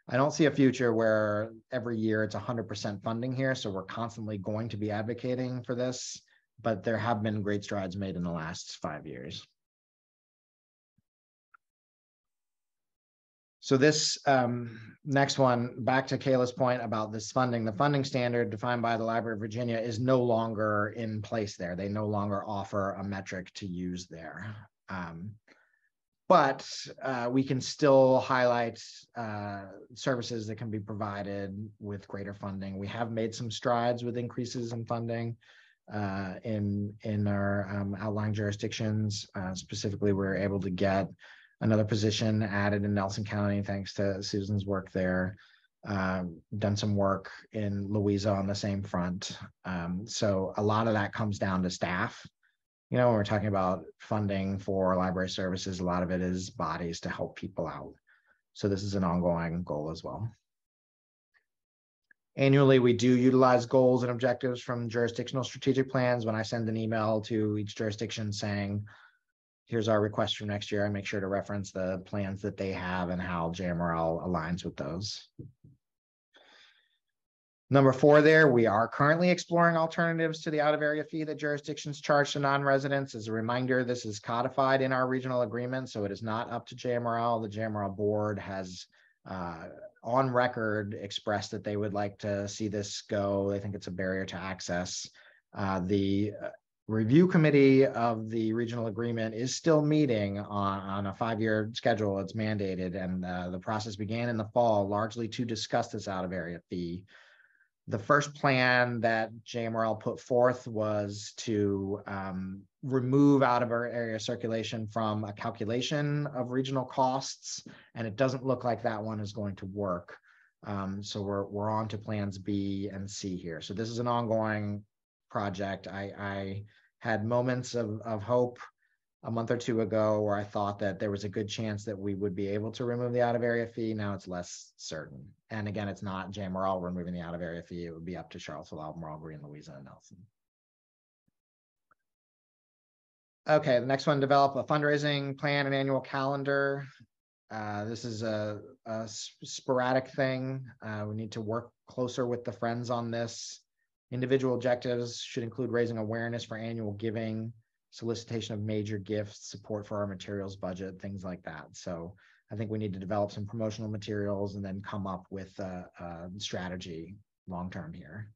I don't see a future where every year it's hundred percent funding here, so we're constantly going to be advocating for this. But there have been great strides made in the last five years. So this um, next one, back to Kayla's point about this funding, the funding standard defined by the Library of Virginia is no longer in place there. They no longer offer a metric to use there. Um, but uh, we can still highlight uh, services that can be provided with greater funding. We have made some strides with increases in funding uh, in in our um, outlying jurisdictions. Uh, specifically, we we're able to get another position added in Nelson County thanks to Susan's work there. Um, done some work in Louisa on the same front. Um, so a lot of that comes down to staff you know, when we're talking about funding for library services, a lot of it is bodies to help people out. So this is an ongoing goal as well. Annually, we do utilize goals and objectives from jurisdictional strategic plans. When I send an email to each jurisdiction saying, here's our request for next year, I make sure to reference the plans that they have and how JMRL aligns with those. Number four there, we are currently exploring alternatives to the out of area fee that jurisdictions charge to non-residents. As a reminder, this is codified in our regional agreement, so it is not up to JMRL. The JMRL board has uh, on record expressed that they would like to see this go. They think it's a barrier to access. Uh, the uh, review committee of the regional agreement is still meeting on, on a five-year schedule. It's mandated, and uh, the process began in the fall largely to discuss this out of area fee the first plan that JMRL put forth was to um, remove out of our area circulation from a calculation of regional costs, and it doesn't look like that one is going to work. Um, so we're we're on to plans B and C here. So this is an ongoing project. I, I had moments of of hope a month or two ago where I thought that there was a good chance that we would be able to remove the out of area fee. Now it's less certain. And again, it's not JMRL removing the out of area fee. It would be up to Charlottesville, Albemarle, Greene, Louisa, and Nelson. Okay, the next one, develop a fundraising plan and annual calendar. Uh, this is a, a sporadic thing. Uh, we need to work closer with the friends on this. Individual objectives should include raising awareness for annual giving, solicitation of major gifts, support for our materials budget, things like that. So I think we need to develop some promotional materials and then come up with a, a strategy long term here.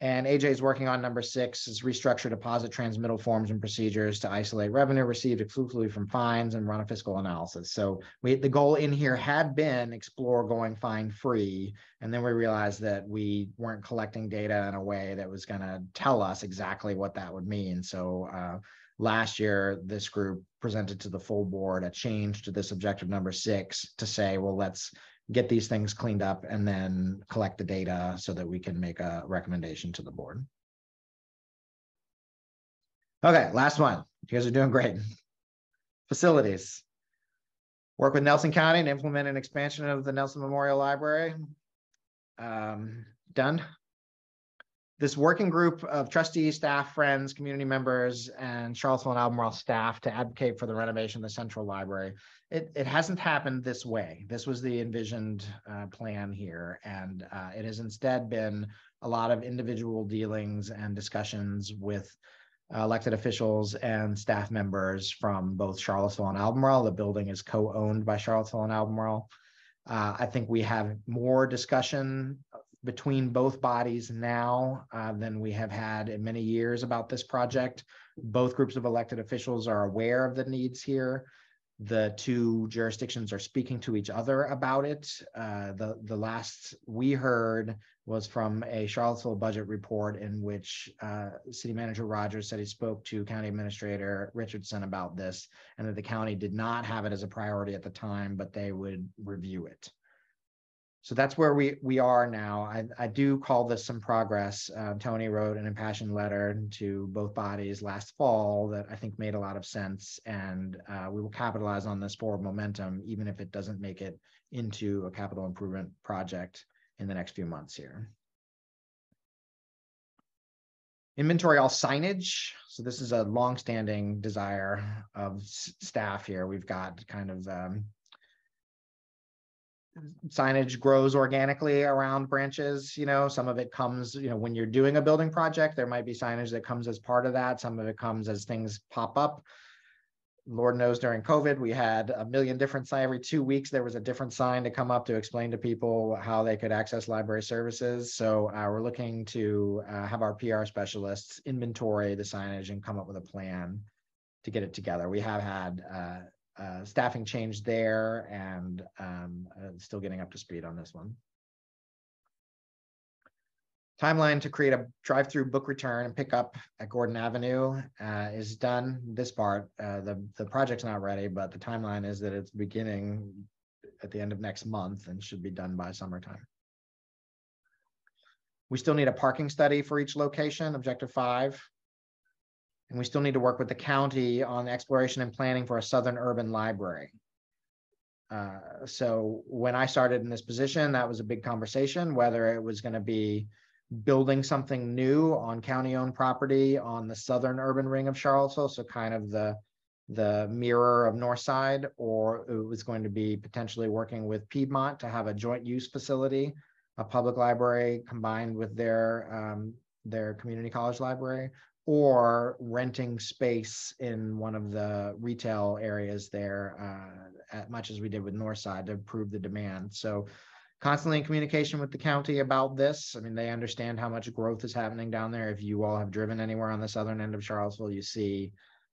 And AJ is working on number six is restructure deposit transmittal forms and procedures to isolate revenue received exclusively from fines and run a fiscal analysis. So we the goal in here had been explore going fine free. And then we realized that we weren't collecting data in a way that was going to tell us exactly what that would mean. So uh, last year, this group presented to the full board a change to this objective number six to say, well, let's get these things cleaned up and then collect the data so that we can make a recommendation to the board. Okay, last one. You guys are doing great. Facilities. Work with Nelson County and implement an expansion of the Nelson Memorial Library. Um, done this working group of trustees, staff, friends, community members, and Charlottesville and Albemarle staff to advocate for the renovation of the central library. It, it hasn't happened this way. This was the envisioned uh, plan here, and uh, it has instead been a lot of individual dealings and discussions with uh, elected officials and staff members from both Charlottesville and Albemarle. The building is co-owned by Charlottesville and Albemarle. Uh, I think we have more discussion between both bodies now uh, than we have had in many years about this project. Both groups of elected officials are aware of the needs here. The two jurisdictions are speaking to each other about it. Uh, the, the last we heard was from a Charlottesville budget report in which uh, City Manager Rogers said he spoke to County Administrator Richardson about this and that the county did not have it as a priority at the time, but they would review it so that's where we we are now. I, I do call this some progress. Uh, Tony wrote an impassioned letter to both bodies last fall that I think made a lot of sense, and uh, we will capitalize on this forward momentum, even if it doesn't make it into a capital improvement project in the next few months here. Inventory all signage. So this is a long-standing desire of staff here. We've got kind of um, signage grows organically around branches you know some of it comes you know when you're doing a building project there might be signage that comes as part of that some of it comes as things pop up Lord knows during COVID, we had a million different sign, every two weeks, there was a different sign to come up to explain to people how they could access library services. So uh, we're looking to uh, have our PR specialists inventory the signage and come up with a plan to get it together. We have had uh, uh, staffing change there and um, uh, still getting up to speed on this one. Timeline to create a drive-through book return and pick up at Gordon Avenue uh, is done. This part, uh, the the project's not ready, but the timeline is that it's beginning at the end of next month and should be done by summertime. We still need a parking study for each location, objective five. And we still need to work with the county on exploration and planning for a southern urban library. Uh, so when I started in this position, that was a big conversation, whether it was going to be building something new on county-owned property on the southern urban ring of Charlottesville, so kind of the the mirror of North Side, or it was going to be potentially working with Piedmont to have a joint use facility, a public library combined with their um, their community college library, or renting space in one of the retail areas there, uh, as much as we did with Northside to improve the demand. So constantly in communication with the county about this. I mean, they understand how much growth is happening down there. If you all have driven anywhere on the southern end of Charlottesville, you see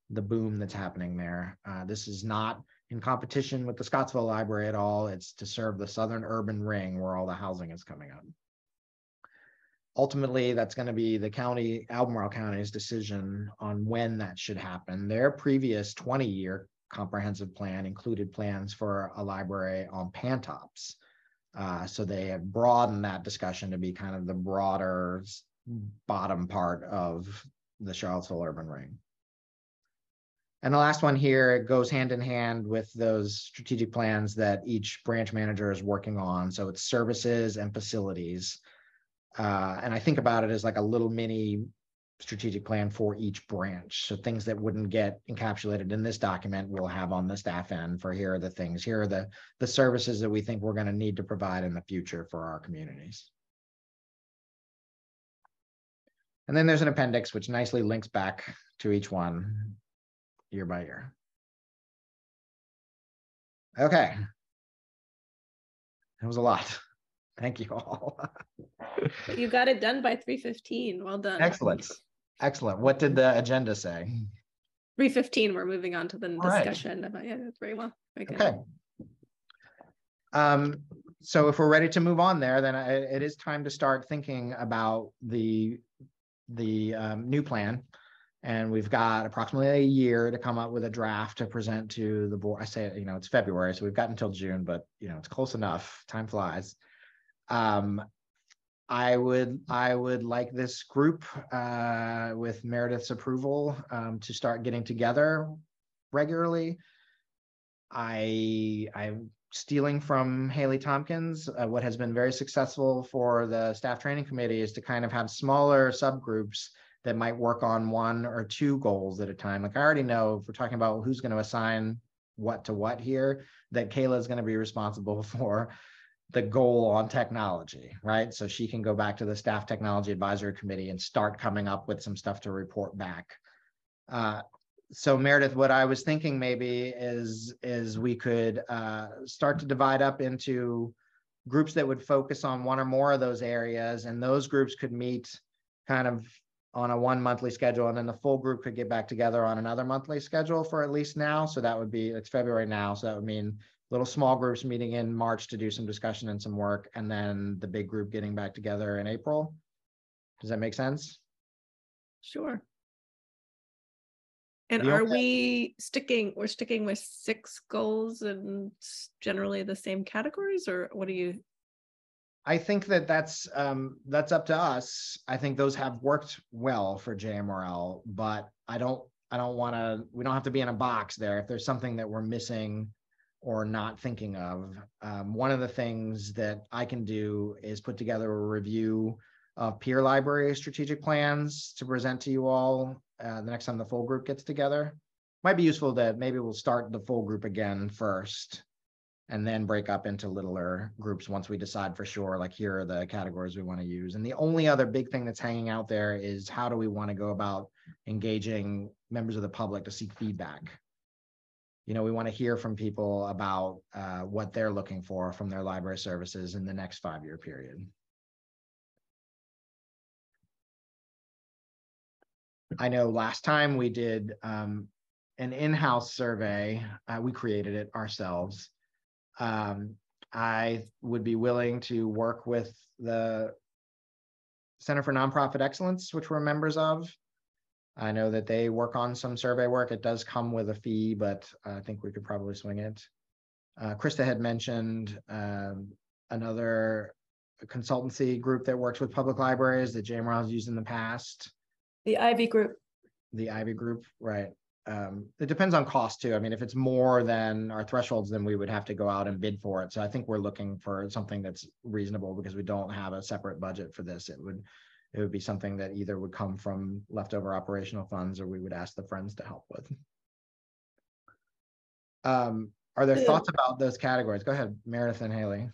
the boom that's happening there. Uh, this is not in competition with the Scottsville Library at all. It's to serve the southern urban ring where all the housing is coming up. Ultimately, that's going to be the county, Albemarle County's decision on when that should happen. Their previous 20 year comprehensive plan included plans for a library on Pantops. Uh, so they have broadened that discussion to be kind of the broader bottom part of the Charlottesville urban ring. And the last one here, it goes hand in hand with those strategic plans that each branch manager is working on. So it's services and facilities. Uh, and I think about it as like a little mini strategic plan for each branch. So things that wouldn't get encapsulated in this document we'll have on the staff end for here are the things, here are the, the services that we think we're going to need to provide in the future for our communities. And then there's an appendix which nicely links back to each one year by year. Okay. It was a lot. Thank you all.
You got it done by three fifteen. Well done.
Excellent. Excellent. What did the agenda say?
Three fifteen, we're moving on to the
All right.
discussion. about- Yeah, that's very well. Very.
Okay. Um, so if we're ready to move on there, then I- it is time to start thinking about the, the um, new plan. And we've got approximately a year to come up with a draft to present to the board. I say, you know, it's February, so we've got until June, but you know, it's close enough. Time flies. Um, I would, I would like this group, uh, with Meredith's approval, um, to start getting together regularly. I, I'm stealing from Haley Tompkins. Uh, what has been very successful for the staff training committee is to kind of have smaller subgroups that might work on one or two goals at a time. Like I already know if we're talking about who's going to assign what to what here, that Kayla is going to be responsible for the goal on technology, right? So she can go back to the staff technology advisory committee and start coming up with some stuff to report back. Uh, so Meredith, what I was thinking maybe is is we could uh, start to divide up into groups that would focus on one or more of those areas, and those groups could meet kind of on a one monthly schedule, and then the full group could get back together on another monthly schedule for at least now. So that would be it's February now, so that would mean little small groups meeting in March to do some discussion and some work, and then the big group getting back together in April. Does that make sense?
Sure. And are
only-
we sticking, we're sticking with six goals and generally the same categories, or what do you?
I think that that's um that's up to us. I think those have worked well for JMRL, but I don't I don't want to we don't have to be in a box there if there's something that we're missing or not thinking of. Um, one of the things that I can do is put together a review of peer library strategic plans to present to you all uh, the next time the full group gets together. Might be useful that maybe we'll start the full group again first and then break up into littler groups once we decide for sure, like here are the categories we want to use. And the only other big thing that's hanging out there is how do we want to go about engaging members of the public to seek feedback? You know, we want to hear from people about uh, what they're looking for from their library services in the next five-year period. I know last time we did um, an in-house survey. Uh, we created it ourselves. Um, I would be willing to work with the Center for Nonprofit Excellence, which we're members of. I know that they work on some survey work. It does come with a fee, but I think we could probably swing it. Uh, Krista had mentioned um, another consultancy group that works with public libraries that JMRL has used in the past.
The Ivy Group.
The Ivy Group, right? Um, it depends on cost too. I mean, if it's more than our thresholds, then we would have to go out and bid for it. So I think we're looking for something that's reasonable because we don't have a separate budget for this. It would it would be something that either would come from leftover operational funds or we would ask the friends to help with. Um, are there thoughts about those categories? Go ahead, Meredith and Haley.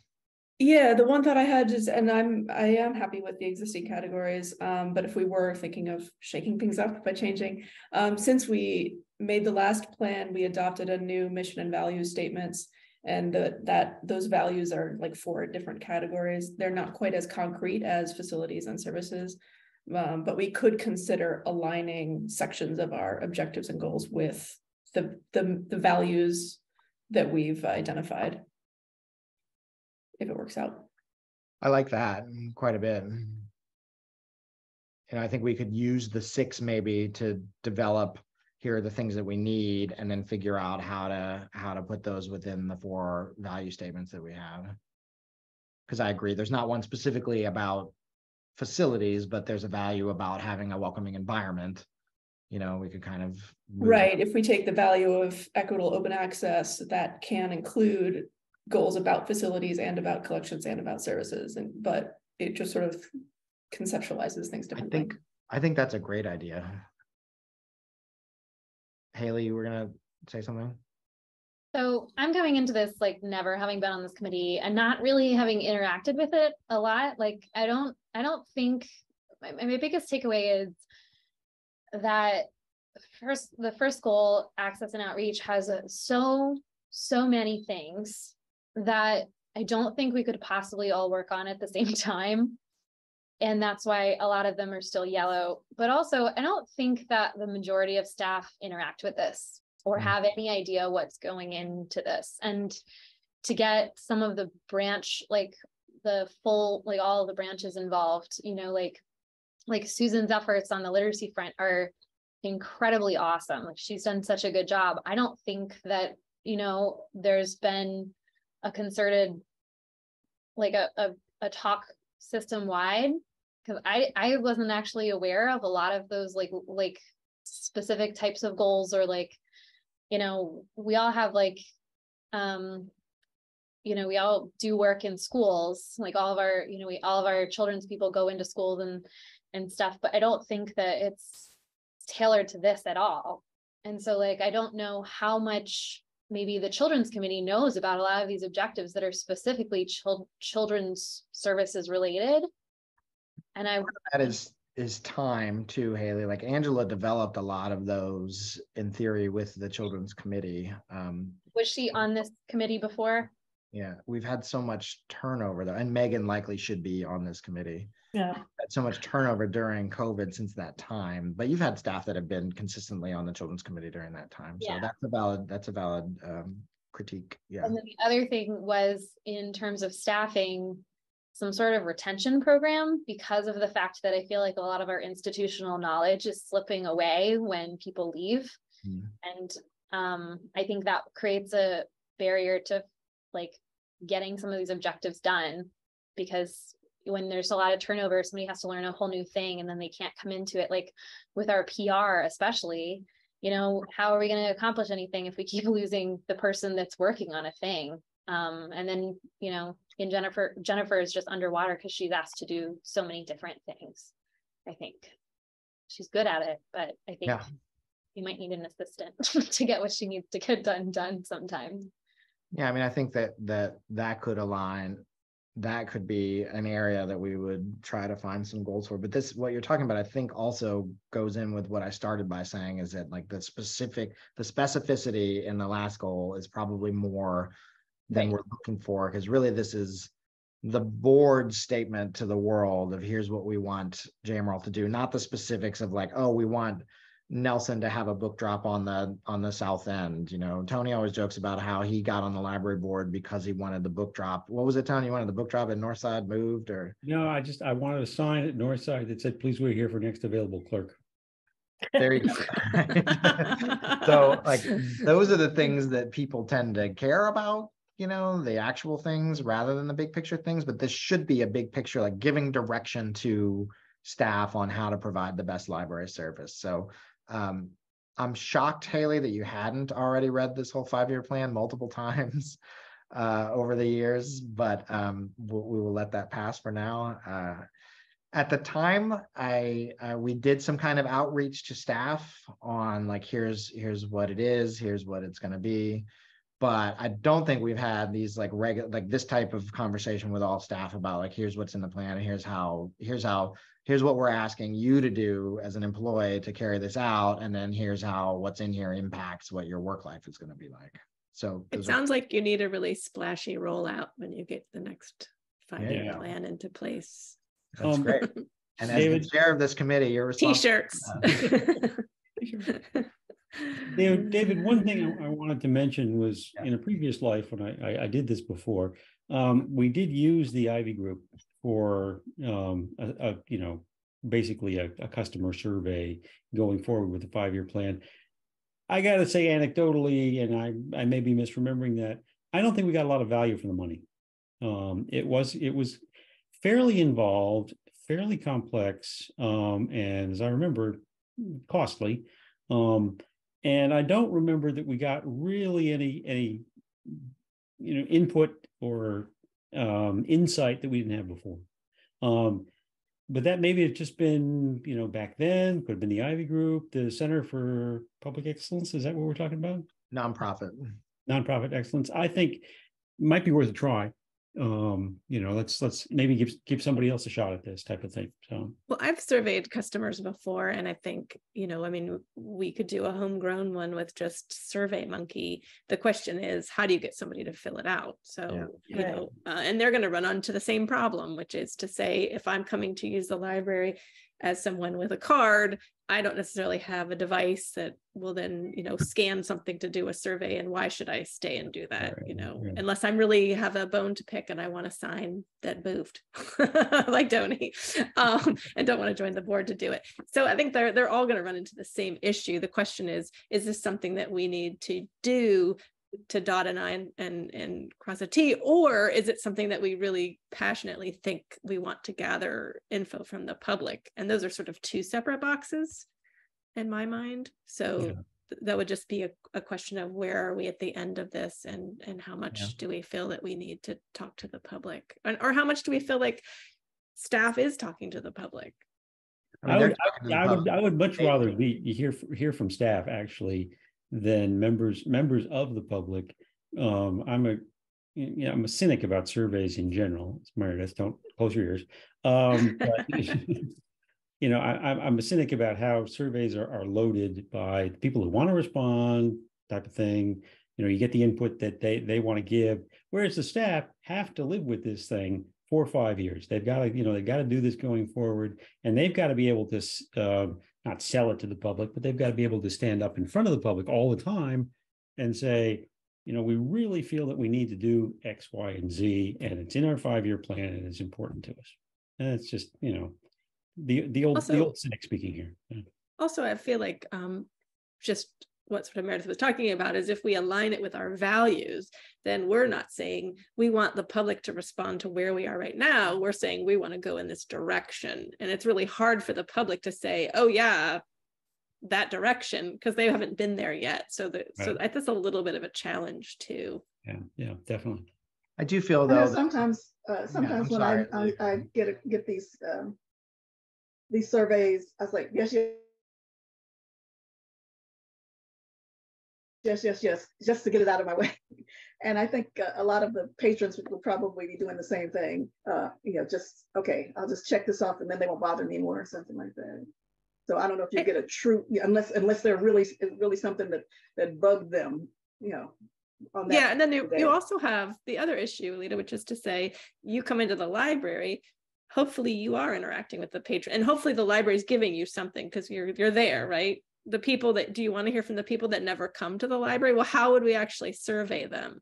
Yeah, the one that I had is, and I'm, I am happy with the existing categories, um, but if we were thinking of shaking things up by changing, um, since we made the last plan, we adopted a new mission and value statements. And the, that, those values are like four different categories. They're not quite as concrete as facilities and services. Um, but we could consider aligning sections of our objectives and goals with the, the, the values that we've identified if it works out.
I like that quite a bit. And I think we could use the six maybe to develop, here are the things that we need, and then figure out how to, how to put those within the four value statements that we have. Because I agree, there's not one specifically about facilities, but there's a value about having a welcoming environment. You know, we could kind of.
Right, if we take the value of equitable open access, that can include goals about facilities and about collections and about services and but it just sort of conceptualizes things differently I
think, I think that's a great idea. Haley, you were gonna say something?
So I'm coming into this like never having been on this committee and not really having interacted with it a lot. Like I don't, I don't think my, my biggest takeaway is that first, the first goal, access and outreach has so, so many things that I don't think we could possibly all work on at the same time. And that's why a lot of them are still yellow. But also, I don't think that the majority of staff interact with this or
Mm.
have any idea what's going into this. And to get some of the branch, like the full, like all the branches involved, you know, like like Susan's efforts on the literacy front are incredibly awesome. Like she's done such a good job. I don't think that, you know, there's been a concerted like a a, a talk system wide because I I wasn't actually aware of a lot of those like like specific types of goals or like you know we all have like um you know we all do work in schools like all of our you know we all of our children's people go into schools and and stuff but I don't think that it's tailored to this at all. And so like I don't know how much maybe the children's committee knows about a lot of these objectives that are specifically chil- children's services related and i
that is is time too haley like angela developed a lot of those in theory with the children's committee um
was she on this committee before
yeah we've had so much turnover though and megan likely should be on this committee
Yeah.
had so much turnover during covid since that time but you've had staff that have been consistently on the children's committee during that time so
Yeah.
that's a valid that's a valid um critique yeah
and then the other thing was in terms of staffing some sort of retention program because of the fact that i feel like a lot of our institutional knowledge is slipping away when people leave
Hmm.
and um i think that creates a barrier to like getting some of these objectives done because when there's a lot of turnover somebody has to learn a whole new thing and then they can't come into it like with our pr especially you know how are we going to accomplish anything if we keep losing the person that's working on a thing um and then you know in jennifer jennifer is just underwater because she's asked to do so many different things i think she's good at it but i think
Yeah.
you might need an assistant to get what she needs to get done done sometimes
Yeah, I mean, I think that that that could align that could be an area that we would try to find some goals for. But this, what you're talking about, I think also goes in with what I started by saying is that like the specific, the specificity in the last goal is probably more than we're looking for, because really this is the board statement to the world of here's what we want JMRL to do, not the specifics of like, oh, we want Nelson to have a book drop on the on the south end. You know, Tony always jokes about how he got on the library board because he wanted the book drop. What was it, Tony? You wanted the book drop at Northside moved or
No, I just, I wanted a sign at Northside that said, please wait here for next available clerk.
there you go. so like those are the things that people tend to care about, you know, the actual things rather than the big picture things. But this should be a big picture, like giving direction to staff on how to provide the best library service. So um, I'm shocked, Haley, that you hadn't already read this whole five-year plan multiple times uh, over the years, but um, we, we will let that pass for now. Uh, at the time, I uh, we did some kind of outreach to staff on like here's here's what it is, here's what it's going to be, but I don't think we've had these like regular like this type of conversation with all staff about like here's what's in the plan, and here's how here's how here's what we're asking you to do as an employee to carry this out, and then here's how what's in here impacts what your work life is going to be like. So
It
those are-
sounds like you need a really splashy rollout when you get the next five-year
Yeah.
plan into place.
that's
Um,
great. And as the chair of this committee, you're responsible.
T-shirts.
David, David, one thing I- I wanted to mention was
Yeah.
in a previous life, when I, I, I did this before, um, we did use the Ivy Group for, um, a, a, you know, basically a, a customer survey going forward with the five-year plan. I gotta say anecdotally, and I, I may be misremembering that, I don't think we got a lot of value for the money. Um, it was, it was fairly involved, fairly complex, um, and as I remember, costly. Um, and I don't remember that we got really any, any, you know, input or um, insight that we didn't have before. Um, but that maybe it's just been, you know, back then, could have been the Ivy Group, the Center for Public Excellence. Is that what we're talking about?
Nonprofit.
Nonprofit excellence. I think might be worth a try. Um, you know, let's let's maybe give give somebody else a shot at this type of thing. So
Well, I've surveyed customers before, and I think, you know, I mean, we could do a homegrown one with just Survey Monkey. The question is, how do you get somebody to fill it out? So, you
Right.
know, uh, and they're going to run onto the same problem, which is to say, if I'm coming to use the library as someone with a card, I don't necessarily have a device that will then, you know, scan something to do a survey. And why should I stay and do that? You know,
right.
unless I'm really have a bone to pick and I want a sign that moved, like Tony, um, and don't want to join the board to do it. So I think they're they're all going to run into the same issue. The question is, is this something that we need to do to dot an I and, and, and cross a T, or is it something that we really passionately think we want to gather info from the public? And those are sort of two separate boxes in my mind. So
Yeah.
th- that would just be a, a question of where are we at the end of this and and how much
Yeah.
do we feel that we need to talk to the public? And, or how much do we feel like staff is talking to the public?
I mean,
I would,
talking to the
I would. I would much rather be, you hear, hear from staff actually than members, members of the public. Um, I'm a, you know, I'm a cynic about surveys in general. It's Meredith, don't close your ears. Um, but, you know, I, I'm, I'm a cynic about how surveys are, are loaded by people who want to respond type of thing. You know, you get the input that they, they want to give, whereas the staff have to live with this thing for five years. They've got to, you know, they've got to do this going forward and they've got to be able to, uh, not sell it to the public, but they've got to be able to stand up in front of the public all the time and say, you know, we really feel that we need to do X, Y, and Z, and it's in our five-year plan and it's important to us. And it's just, you know, the, the old, the old cynic speaking here. Yeah.
also i feel like um just what sort of meredith was talking about is if we align it with our values then we're not saying we want the public to respond to where we are right now we're saying we want to go in this direction and it's really hard for the public to say oh yeah that direction because they haven't been there yet so that so
Right.
I- that's a little bit of a challenge too
Yeah, yeah, definitely.
I do feel though, that-
sometimes, uh, sometimes when I. I, I get, a- get these, um, these surveys, I was like, yes, yes, yes, yes, yes, just to get it out of my way. And I think uh, a lot of the patrons will probably be doing the same thing. Uh, you know, just, okay, I'll just check this off and then they won't bother me anymore or something like that. So I don't know if you get a true, unless, unless they're really, really something that, that bugged them, you know. on that
Yeah, and then you, you also have the other issue, Alita, which is to say, you come into the library, hopefully you are interacting with the patron, and hopefully the library is giving you something because you're you're there, right? The people that do you want to hear from the people that never come to the library? Well, how would we actually survey them?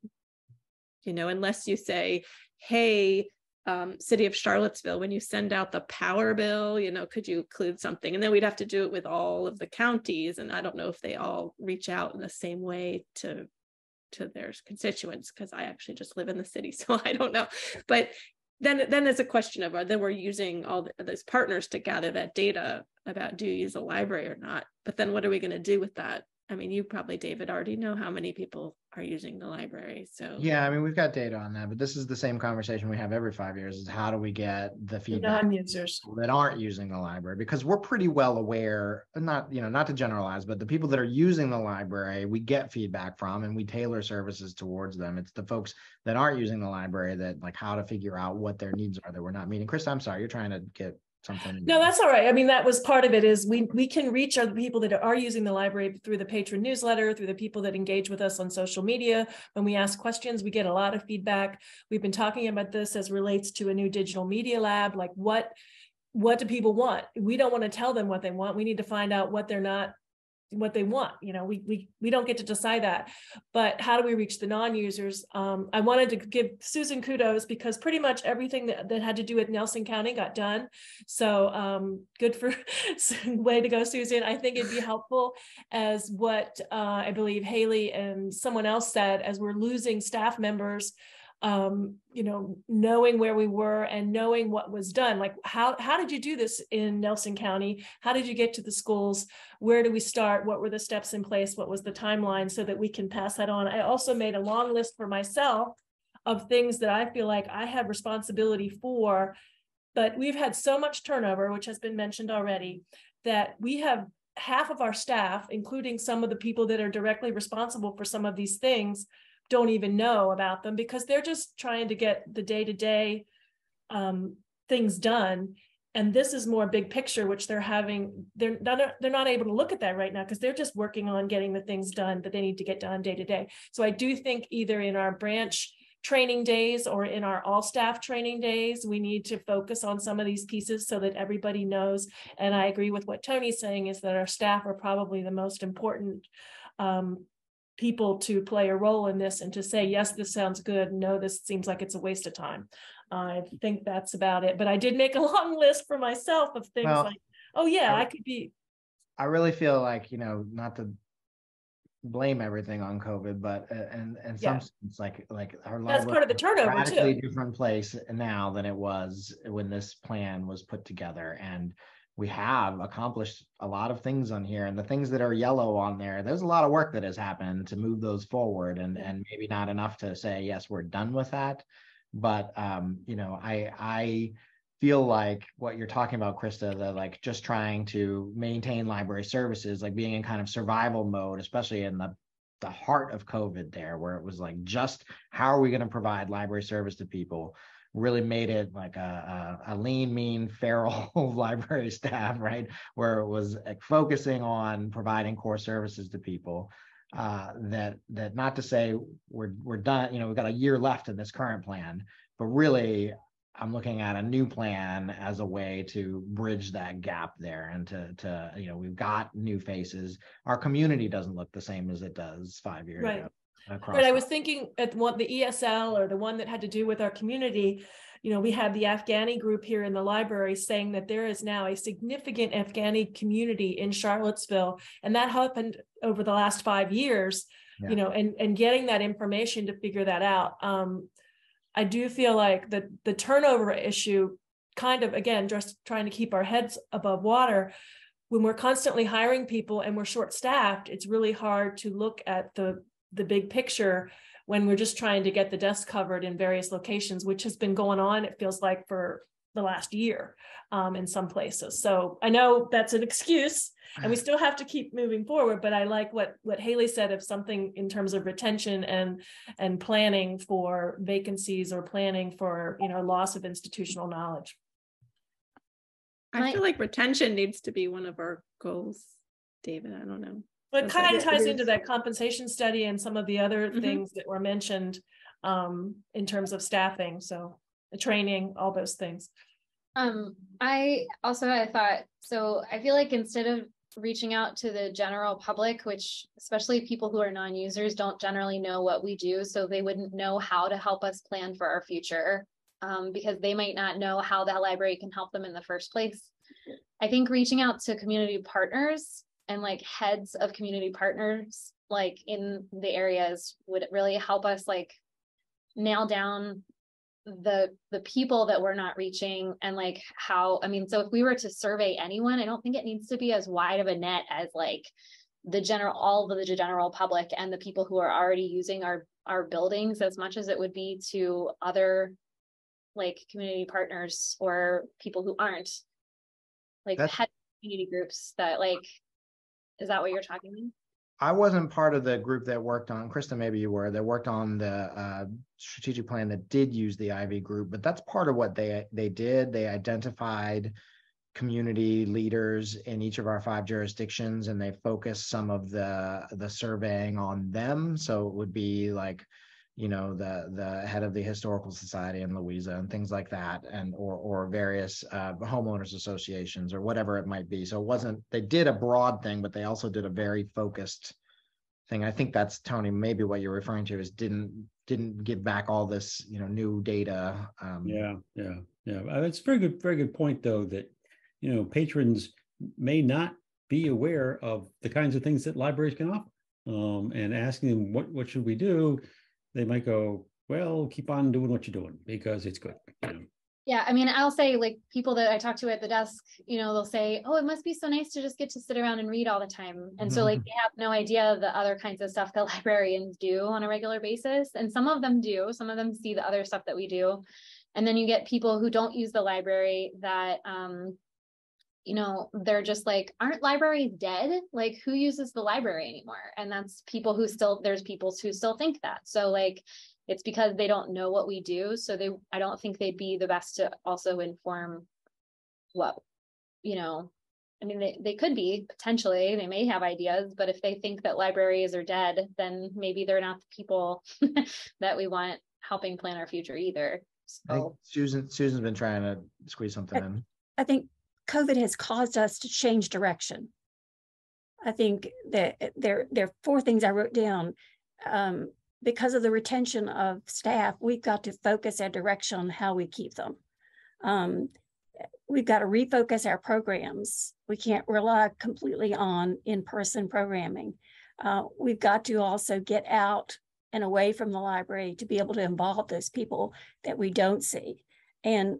You know, unless you say, hey, um, city of Charlottesville, when you send out the power bill, you know, could you include something? And then we'd have to do it with all of the counties. And I don't know if they all reach out in the same way to to their constituents because I actually just live in the city, so I don't know. But then then there's a question of uh, then we're using all the, those partners to gather that data about do you use a library or not. But then what are we going to do with that? I mean, you probably, David, already know how many people are using the library. So
Yeah, I mean, we've got data on that, but this is the same conversation we have every five years is how do we get the feedback
Non-users.
that aren't using the library? Because we're pretty well aware, not, you know, not to generalize, but the people that are using the library, we get feedback from and we tailor services towards them. It's the folks that aren't using the library that like how to figure out what their needs are that we're not meeting. Chris, I'm sorry, you're trying to get something.
No, that's all right. I mean, that was part of it is we, we can reach other people that are using the library through the patron newsletter, through the people that engage with us on social media. When we ask questions, we get a lot of feedback. We've been talking about this as relates to a new digital media lab, like what, what do people want? We don't want to tell them what they want. We need to find out what they're not what they want you know we we we don't get to decide that. But how do we reach the non-users? Um, i wanted to give susan kudos because pretty much everything that, that had to do with nelson county got done. So um, good for way to go susan. I think it'd be helpful as what uh, i believe haley and someone else said as we're losing staff members um, you know, knowing where we were and knowing what was done. Like, how how did you do this in Nelson County? How did you get to the schools? Where do we start? What were the steps in place? What was the timeline so that we can pass that on? I also made a long list for myself of things that I feel like I have responsibility for. But we've had so much turnover, which has been mentioned already, that we have half of our staff, including some of the people that are directly responsible for some of these things, don't even know about them because they're just trying to get the day-to-day um, things done. And this is more big picture which they're having they're not they're not able to look at that right now because they're just working on getting the things done that they need to get done day to day so i do think either in our branch training days or in our all staff training days we need to focus on some of these pieces so that everybody knows. And i agree with what tony's saying is that our staff are probably the most important um, people to play a role in this and to say, yes, this sounds good. No, this seems like it's a waste of time. I think that's about it. But I did make a long list for myself of things
Well,
like, oh yeah,
I-
I could be,
I really feel like, you know, not to blame everything on COVID, but uh, and and
Yeah.
some sense like like our
That's part of the turnover,
radically
too.
different place now than it was when this plan was put together, and we have accomplished a lot of things on here, and the things that are yellow on there, there's a lot of work that has happened to move those forward, and and maybe not enough to say yes, we're done with that, but um, you know, I I feel like what you're talking about, Krista, the like just trying to maintain library services, like being in kind of survival mode, especially in the the heart of COVID there, where it was like just how are we going to provide library service to people, really made it like a, a, a lean, mean, feral library staff, right? Where it was like, focusing on providing core services to people. Uh, that that not to say we're we're done, you know, we've got a year left in this current plan, but really I'm looking at a new plan as a way to bridge that gap there and to to you know we've got new faces. Our community doesn't look the same as it does five years
Right.
ago. Across
Right, I was thinking at one, the ESL or the one that had to do with our community, you know, we had the Afghani group here in the library saying that there is now a significant Afghani community in Charlottesville. And that happened over the last five years,
Yeah.
you know, and, and getting that information to figure that out. Um, I do feel like the, the turnover issue kind of, again, just trying to keep our heads above water. When we're constantly hiring people and we're short staffed, it's really hard to look at the, the big picture when we're just trying to get the desk covered in various locations, which has been going on, it feels like for the last year um, in some places. So I know that's an excuse and we still have to keep moving forward, but I like what what Haley said of something in terms of retention and and planning for vacancies or planning for, you know, loss of institutional knowledge.
I feel like retention needs to be one of our goals, David. I don't know.
But it kind of ties
is.
into that compensation study and some of the other
Mhm.
things that were mentioned um, in terms of staffing. So the training, all those things.
Um, I also I thought, so I feel like instead of reaching out to the general public, which especially people who are non-users don't generally know what we do, so they wouldn't know how to help us plan for our future. Um, because they might not know how that library can help them in the first place. I think reaching out to community partners and like heads of community partners, like in the areas would really help us like nail down the the people that we're not reaching and like how i mean so if we were to survey anyone i don't think it needs to be as wide of a net as like the general all of the general public and the people who are already using our our buildings as much as it would be to other like community partners or people who aren't like
That's-
head community groups that like is that what you're talking about
I wasn't part of the group that worked on, Krista, maybe you were, that worked on the uh, strategic plan that did use the Ivy group, but that's part of what they, they did. They identified community leaders in each of our five jurisdictions and they focused some of the, the surveying on them. So it would be like, you know, the, the head of the Historical Society in Louisa and things like that, and, or, or various uh, homeowners associations or whatever it might be. So it wasn't, they did a broad thing, but they also did a very focused thing. I think that's Tony, maybe what you're referring to is didn't, didn't give back all this, you know, new data. Um,
Yeah, yeah, yeah. Uh, It's a very good, very good point, though, that, you know, patrons may not be aware of the kinds of things that libraries can offer. Um, and asking them, what, what should we do? They might go, well, keep on doing what you're doing because it's good. you know.
Yeah, I mean, I'll say like people that I talk to at the desk, you know, they'll say, "Oh, it must be so nice to just get to sit around and read all the time." And so like they have no idea the other kinds of stuff that librarians do on a regular basis, and some of them do. Some of them see the other stuff that we do. And then you get people who don't use the library that um you know, they're just like, aren't libraries dead? Like, who uses the library anymore? And that's people who still, there's people who still think that. So, like, it's because they don't know what we do. So, they, I don't think they'd be the best to also inform what, you know, I mean, they, they could be potentially, they may have ideas, but if they think that libraries are dead, then maybe they're not the people that we want helping plan our future either.
I think
So,
Susan, Susan's been trying to squeeze something in.
I think COVID has caused us to change direction. I think that uh, there, there are four things I wrote down. Um, because of the retention of staff, we've got to focus our direction on how we keep them. Um, we've got to refocus our programs. We can't rely completely on in-person programming. Uh, we've got to also get out and away from the library to be able to involve those people that we don't see. And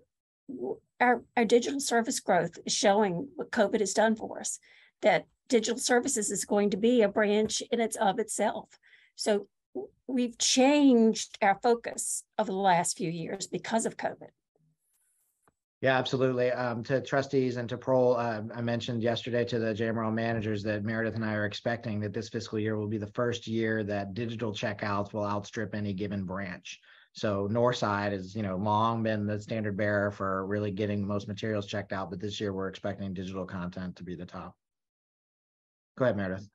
our, our digital service growth is showing what COVID has done for us, that digital services is going to be a branch in its of itself. So we've changed our focus over the last few years because of COVID.
Yeah, absolutely. Um, to trustees and to Prol, uh, I mentioned yesterday to the JMRL managers that Meredith and I are expecting that this fiscal year will be the first year that digital checkouts will outstrip any given branch. So Northside has, you know, long been the standard bearer for really getting the most materials checked out, but this year we're expecting digital content to be the top. Go ahead, Meredith.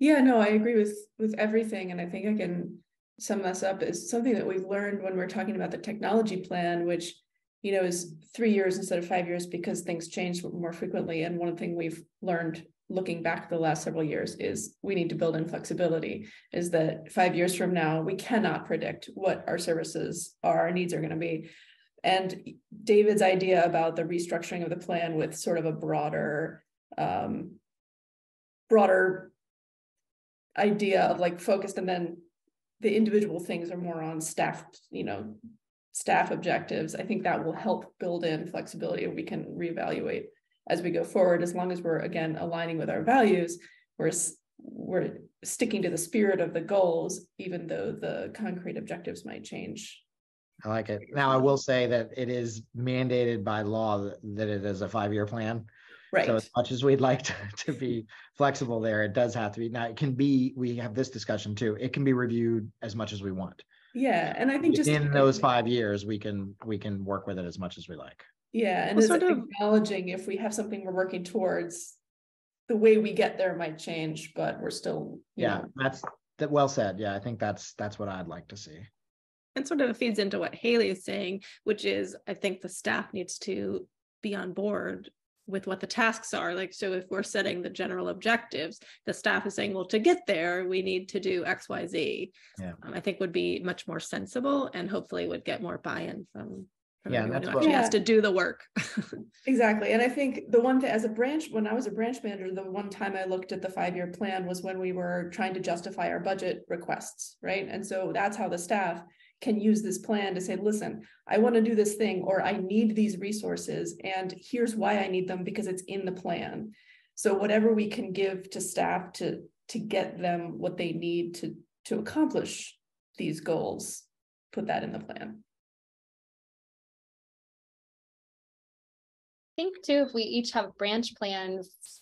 Yeah, no, I agree with with everything, and I think I can sum this up as something that we've learned when we're talking about the technology plan, which you know is three years instead of five years because things change more frequently. And one thing we've learned looking back the last several years is we need to build in flexibility. Is that five years from now we cannot predict what our services are, our needs are going to be. And David's idea about the restructuring of the plan with sort of a broader um, broader idea of like focused and then the individual things are more on staff you know staff objectives i think that will help build in flexibility and we can reevaluate as we go forward as long as we're again aligning with our values we're we're sticking to the spirit of the goals even though the concrete objectives might change
I like it. Now, I will say that it is mandated by law that, it is a five-year plan.
Right.
So as much as we'd like to, to be flexible there, it does have to be. Now, it can be, we have this discussion too. It can be reviewed as much as we want.
Yeah, and I think just
In those five years, we can, we can work with it as much as we like.
Yeah, and
Well,
it's
sort of-
acknowledging if we have something we're working towards, the way we get there might change, but we're still.
Yeah,
know,
that's, that well said. Yeah, I think that's, that's what I'd like to see.
and sort of feeds into what Haley is saying, which is I think the staff needs to be on board with what the tasks are. Like, so if we're setting the general objectives, the staff is saying, well, to get there, we need to do X, Y, Z.
Yeah.
Um, I think would be much more sensible and hopefully would get more buy-in from, from
Yeah,
everyone
that's what-
actually has to do the work.
Exactly, and I think the one thing, as a branch, when I was a branch manager, the one time I looked at the five-year plan was when we were trying to justify our budget requests, right? And so that's how the staff can use this plan to say, listen, I want to do this thing, or I need these resources, and here's why I need them, because it's in the plan. So whatever we can give to staff to, to get them what they need to, to accomplish these goals, put that in the plan.
Think too, if we each have branch plans,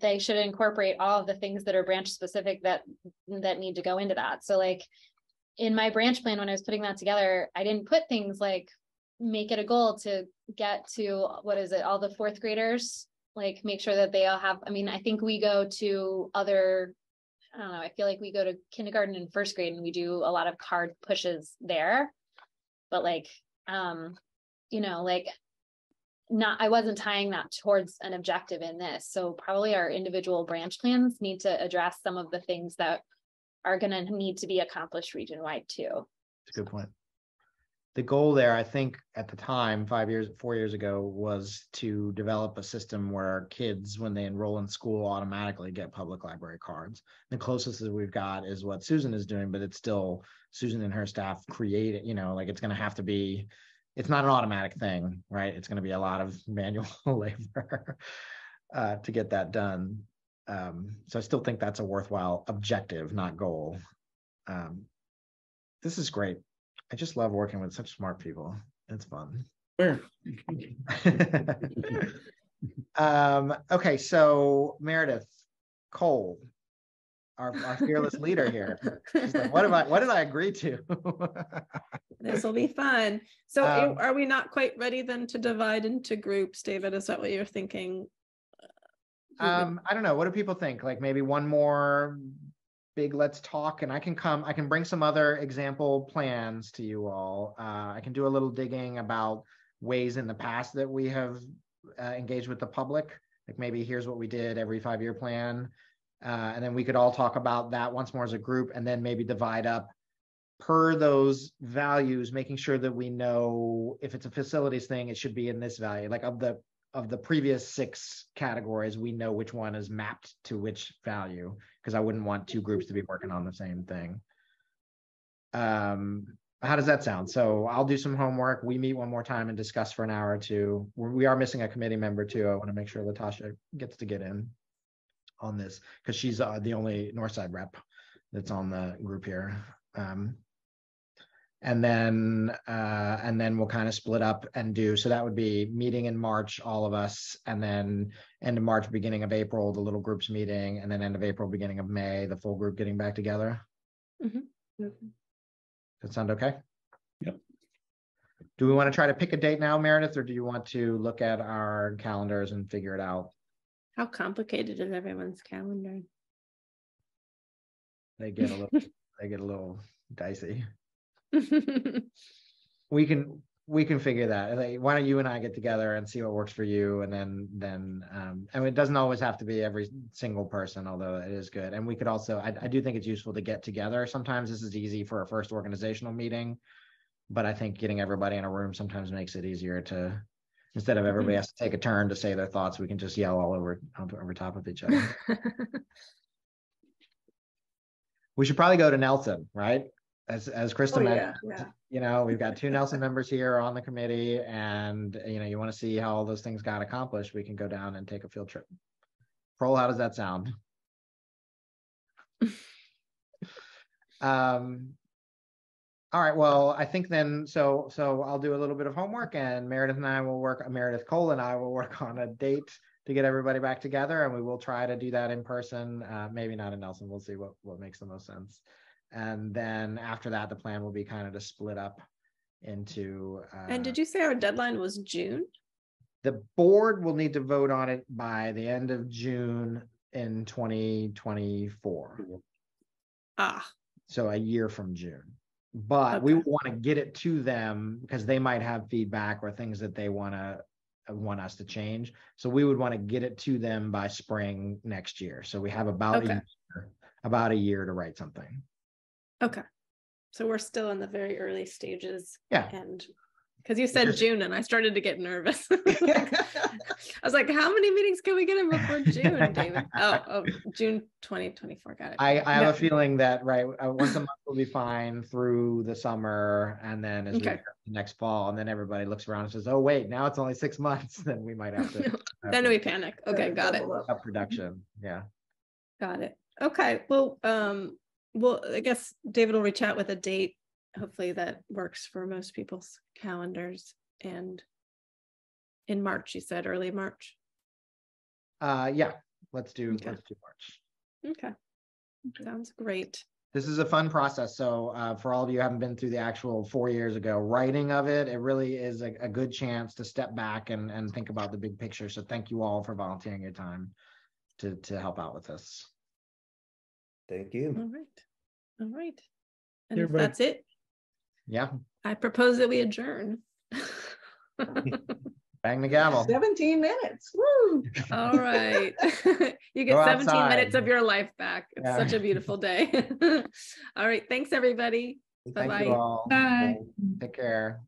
they should incorporate all of the things that are branch specific that, that need to go into that. So like in my branch plan, when I was putting that together, I didn't put things like make it a goal to get to, what is it, all the fourth graders? Like make sure that they all have, I mean, I think we go to other, I don't know, I feel like we go to kindergarten and first grade and we do a lot of card pushes there. But like, um, you know, like not, I wasn't tying that towards an objective in this. So probably our individual branch plans need to address some of the things that are gonna need to be accomplished region-wide too.
It's a good point. The goal there, I think, at the time, five years, four years ago, was to develop a system where kids, when they enroll in school, automatically get public library cards. The closest that we've got is what Susan is doing, but it's still Susan and her staff create it, you know, like it's gonna have to be, it's not an automatic thing, right? It's gonna be a lot of manual labor uh, to get that done. Um, so I still think that's a worthwhile objective, not goal. Um, this is great. I just love working with such smart people. It's fun.
Where?
um, okay, so Meredith Cole, our, our fearless leader here. Like, what have I what did I agree to?
This will be fun. So
Um,
are we not quite ready then to divide into groups, David? Is that what you're thinking?
um, I don't know. What do people think? Like maybe one more big let's talk and I can come, I can bring some other example plans to you all. Uh, I can do a little digging about ways in the past that we have uh, engaged with the public. Like maybe here's what we did every five-year plan. Uh, and then we could all talk about that once more as a group and then maybe divide up per those values, making sure that we know if it's a facilities thing, it should be in this value, like of the of the previous six categories, we know which one is mapped to which value, because I wouldn't want two groups to be working on the same thing. Um, how does that sound? So I'll do some homework. We meet one more time and discuss for an hour or two. We are missing a committee member too. I want to make sure Latasha gets to get in on this because she's uh, the only Northside rep that's on the group here. Um, and then, uh, and then we'll kind of split up and do, so that would be meeting in March, all of us, and then end of March, beginning of April, the little groups meeting, and then end of April, beginning of May, the full group getting back together.
Mhm.
Does that sound okay?
Yep.
Do we want to try to pick a date now, Meredith, or do you want to look at our calendars and figure it out?
How complicated is everyone's calendar?
They get a little, they get a little dicey. we can we can figure that like, why don't you and i get together and see what works for you and then then um I mean, it doesn't always have to be every single person although it is good and we could also I, I do think it's useful to get together sometimes this is easy for a first organizational meeting but i think getting everybody in a room sometimes makes it easier to instead of everybody has to take a turn to say their thoughts we can just yell all over over top of each other we should probably go to nelson right as as krista
Oh,
mentioned
yeah, yeah.
you know, we've got two Nelson members here on the committee and, you know, you want to see how all those things got accomplished, we can go down and take a field trip. Pearl, how does that sound? Um, All right, well, I think then, so, so I'll do a little bit of homework and Meredith and I will work, Meredith Cole and I will work on a date to get everybody back together and we will try to do that in person, uh, maybe not in Nelson, we'll see what, what makes the most sense. And then after that, the plan will be kind of to split up into.
And
uh,
did you say our deadline was June?
The board will need to vote on it by the end of June in twenty twenty-four.
Ah,
So a year from June. But we want to get it to them because they might have feedback or things that they want to want us to change. So we would want to get it to them by spring next year. So we have about a year, about a year to write something.
okay. So we're still in the very early stages
Yeah.
and because you said June and I started to get nervous. I was like, how many meetings can we get in before June, David? Oh, oh, June 2024. Got it.
I, I have a feeling that, right, uh, once a month will be fine through the summer and then as
Okay.
get to next fall, and then everybody looks around and says, oh, wait, now it's only six months, then we might have to.
Then we panic. Okay, got it.
Up
production, yeah.
Got it. Okay, well, um, well, I guess David will reach out with a date, hopefully that works for most people's calendars and in March, you said early March.
Uh, yeah, let's do,
Okay.
let's do March.
Okay. Sounds great.
This is a fun process. So uh, for all of you who haven't been through the actual four years ago writing of it, it really is a, a good chance to step back and, and think about the big picture. So thank you all for volunteering your time to, to help out with this.
Thank you.
All right. All right. And if that's it,
Yeah,
I propose that we adjourn.
bang the gavel.
Seventeen minutes, woo.
All right. You get
Go
17 minutes of your life back. It's
Yeah.
such a beautiful day. All right. Thanks, everybody.
Thank
Bye-bye.
you all.
Bye.
Take care.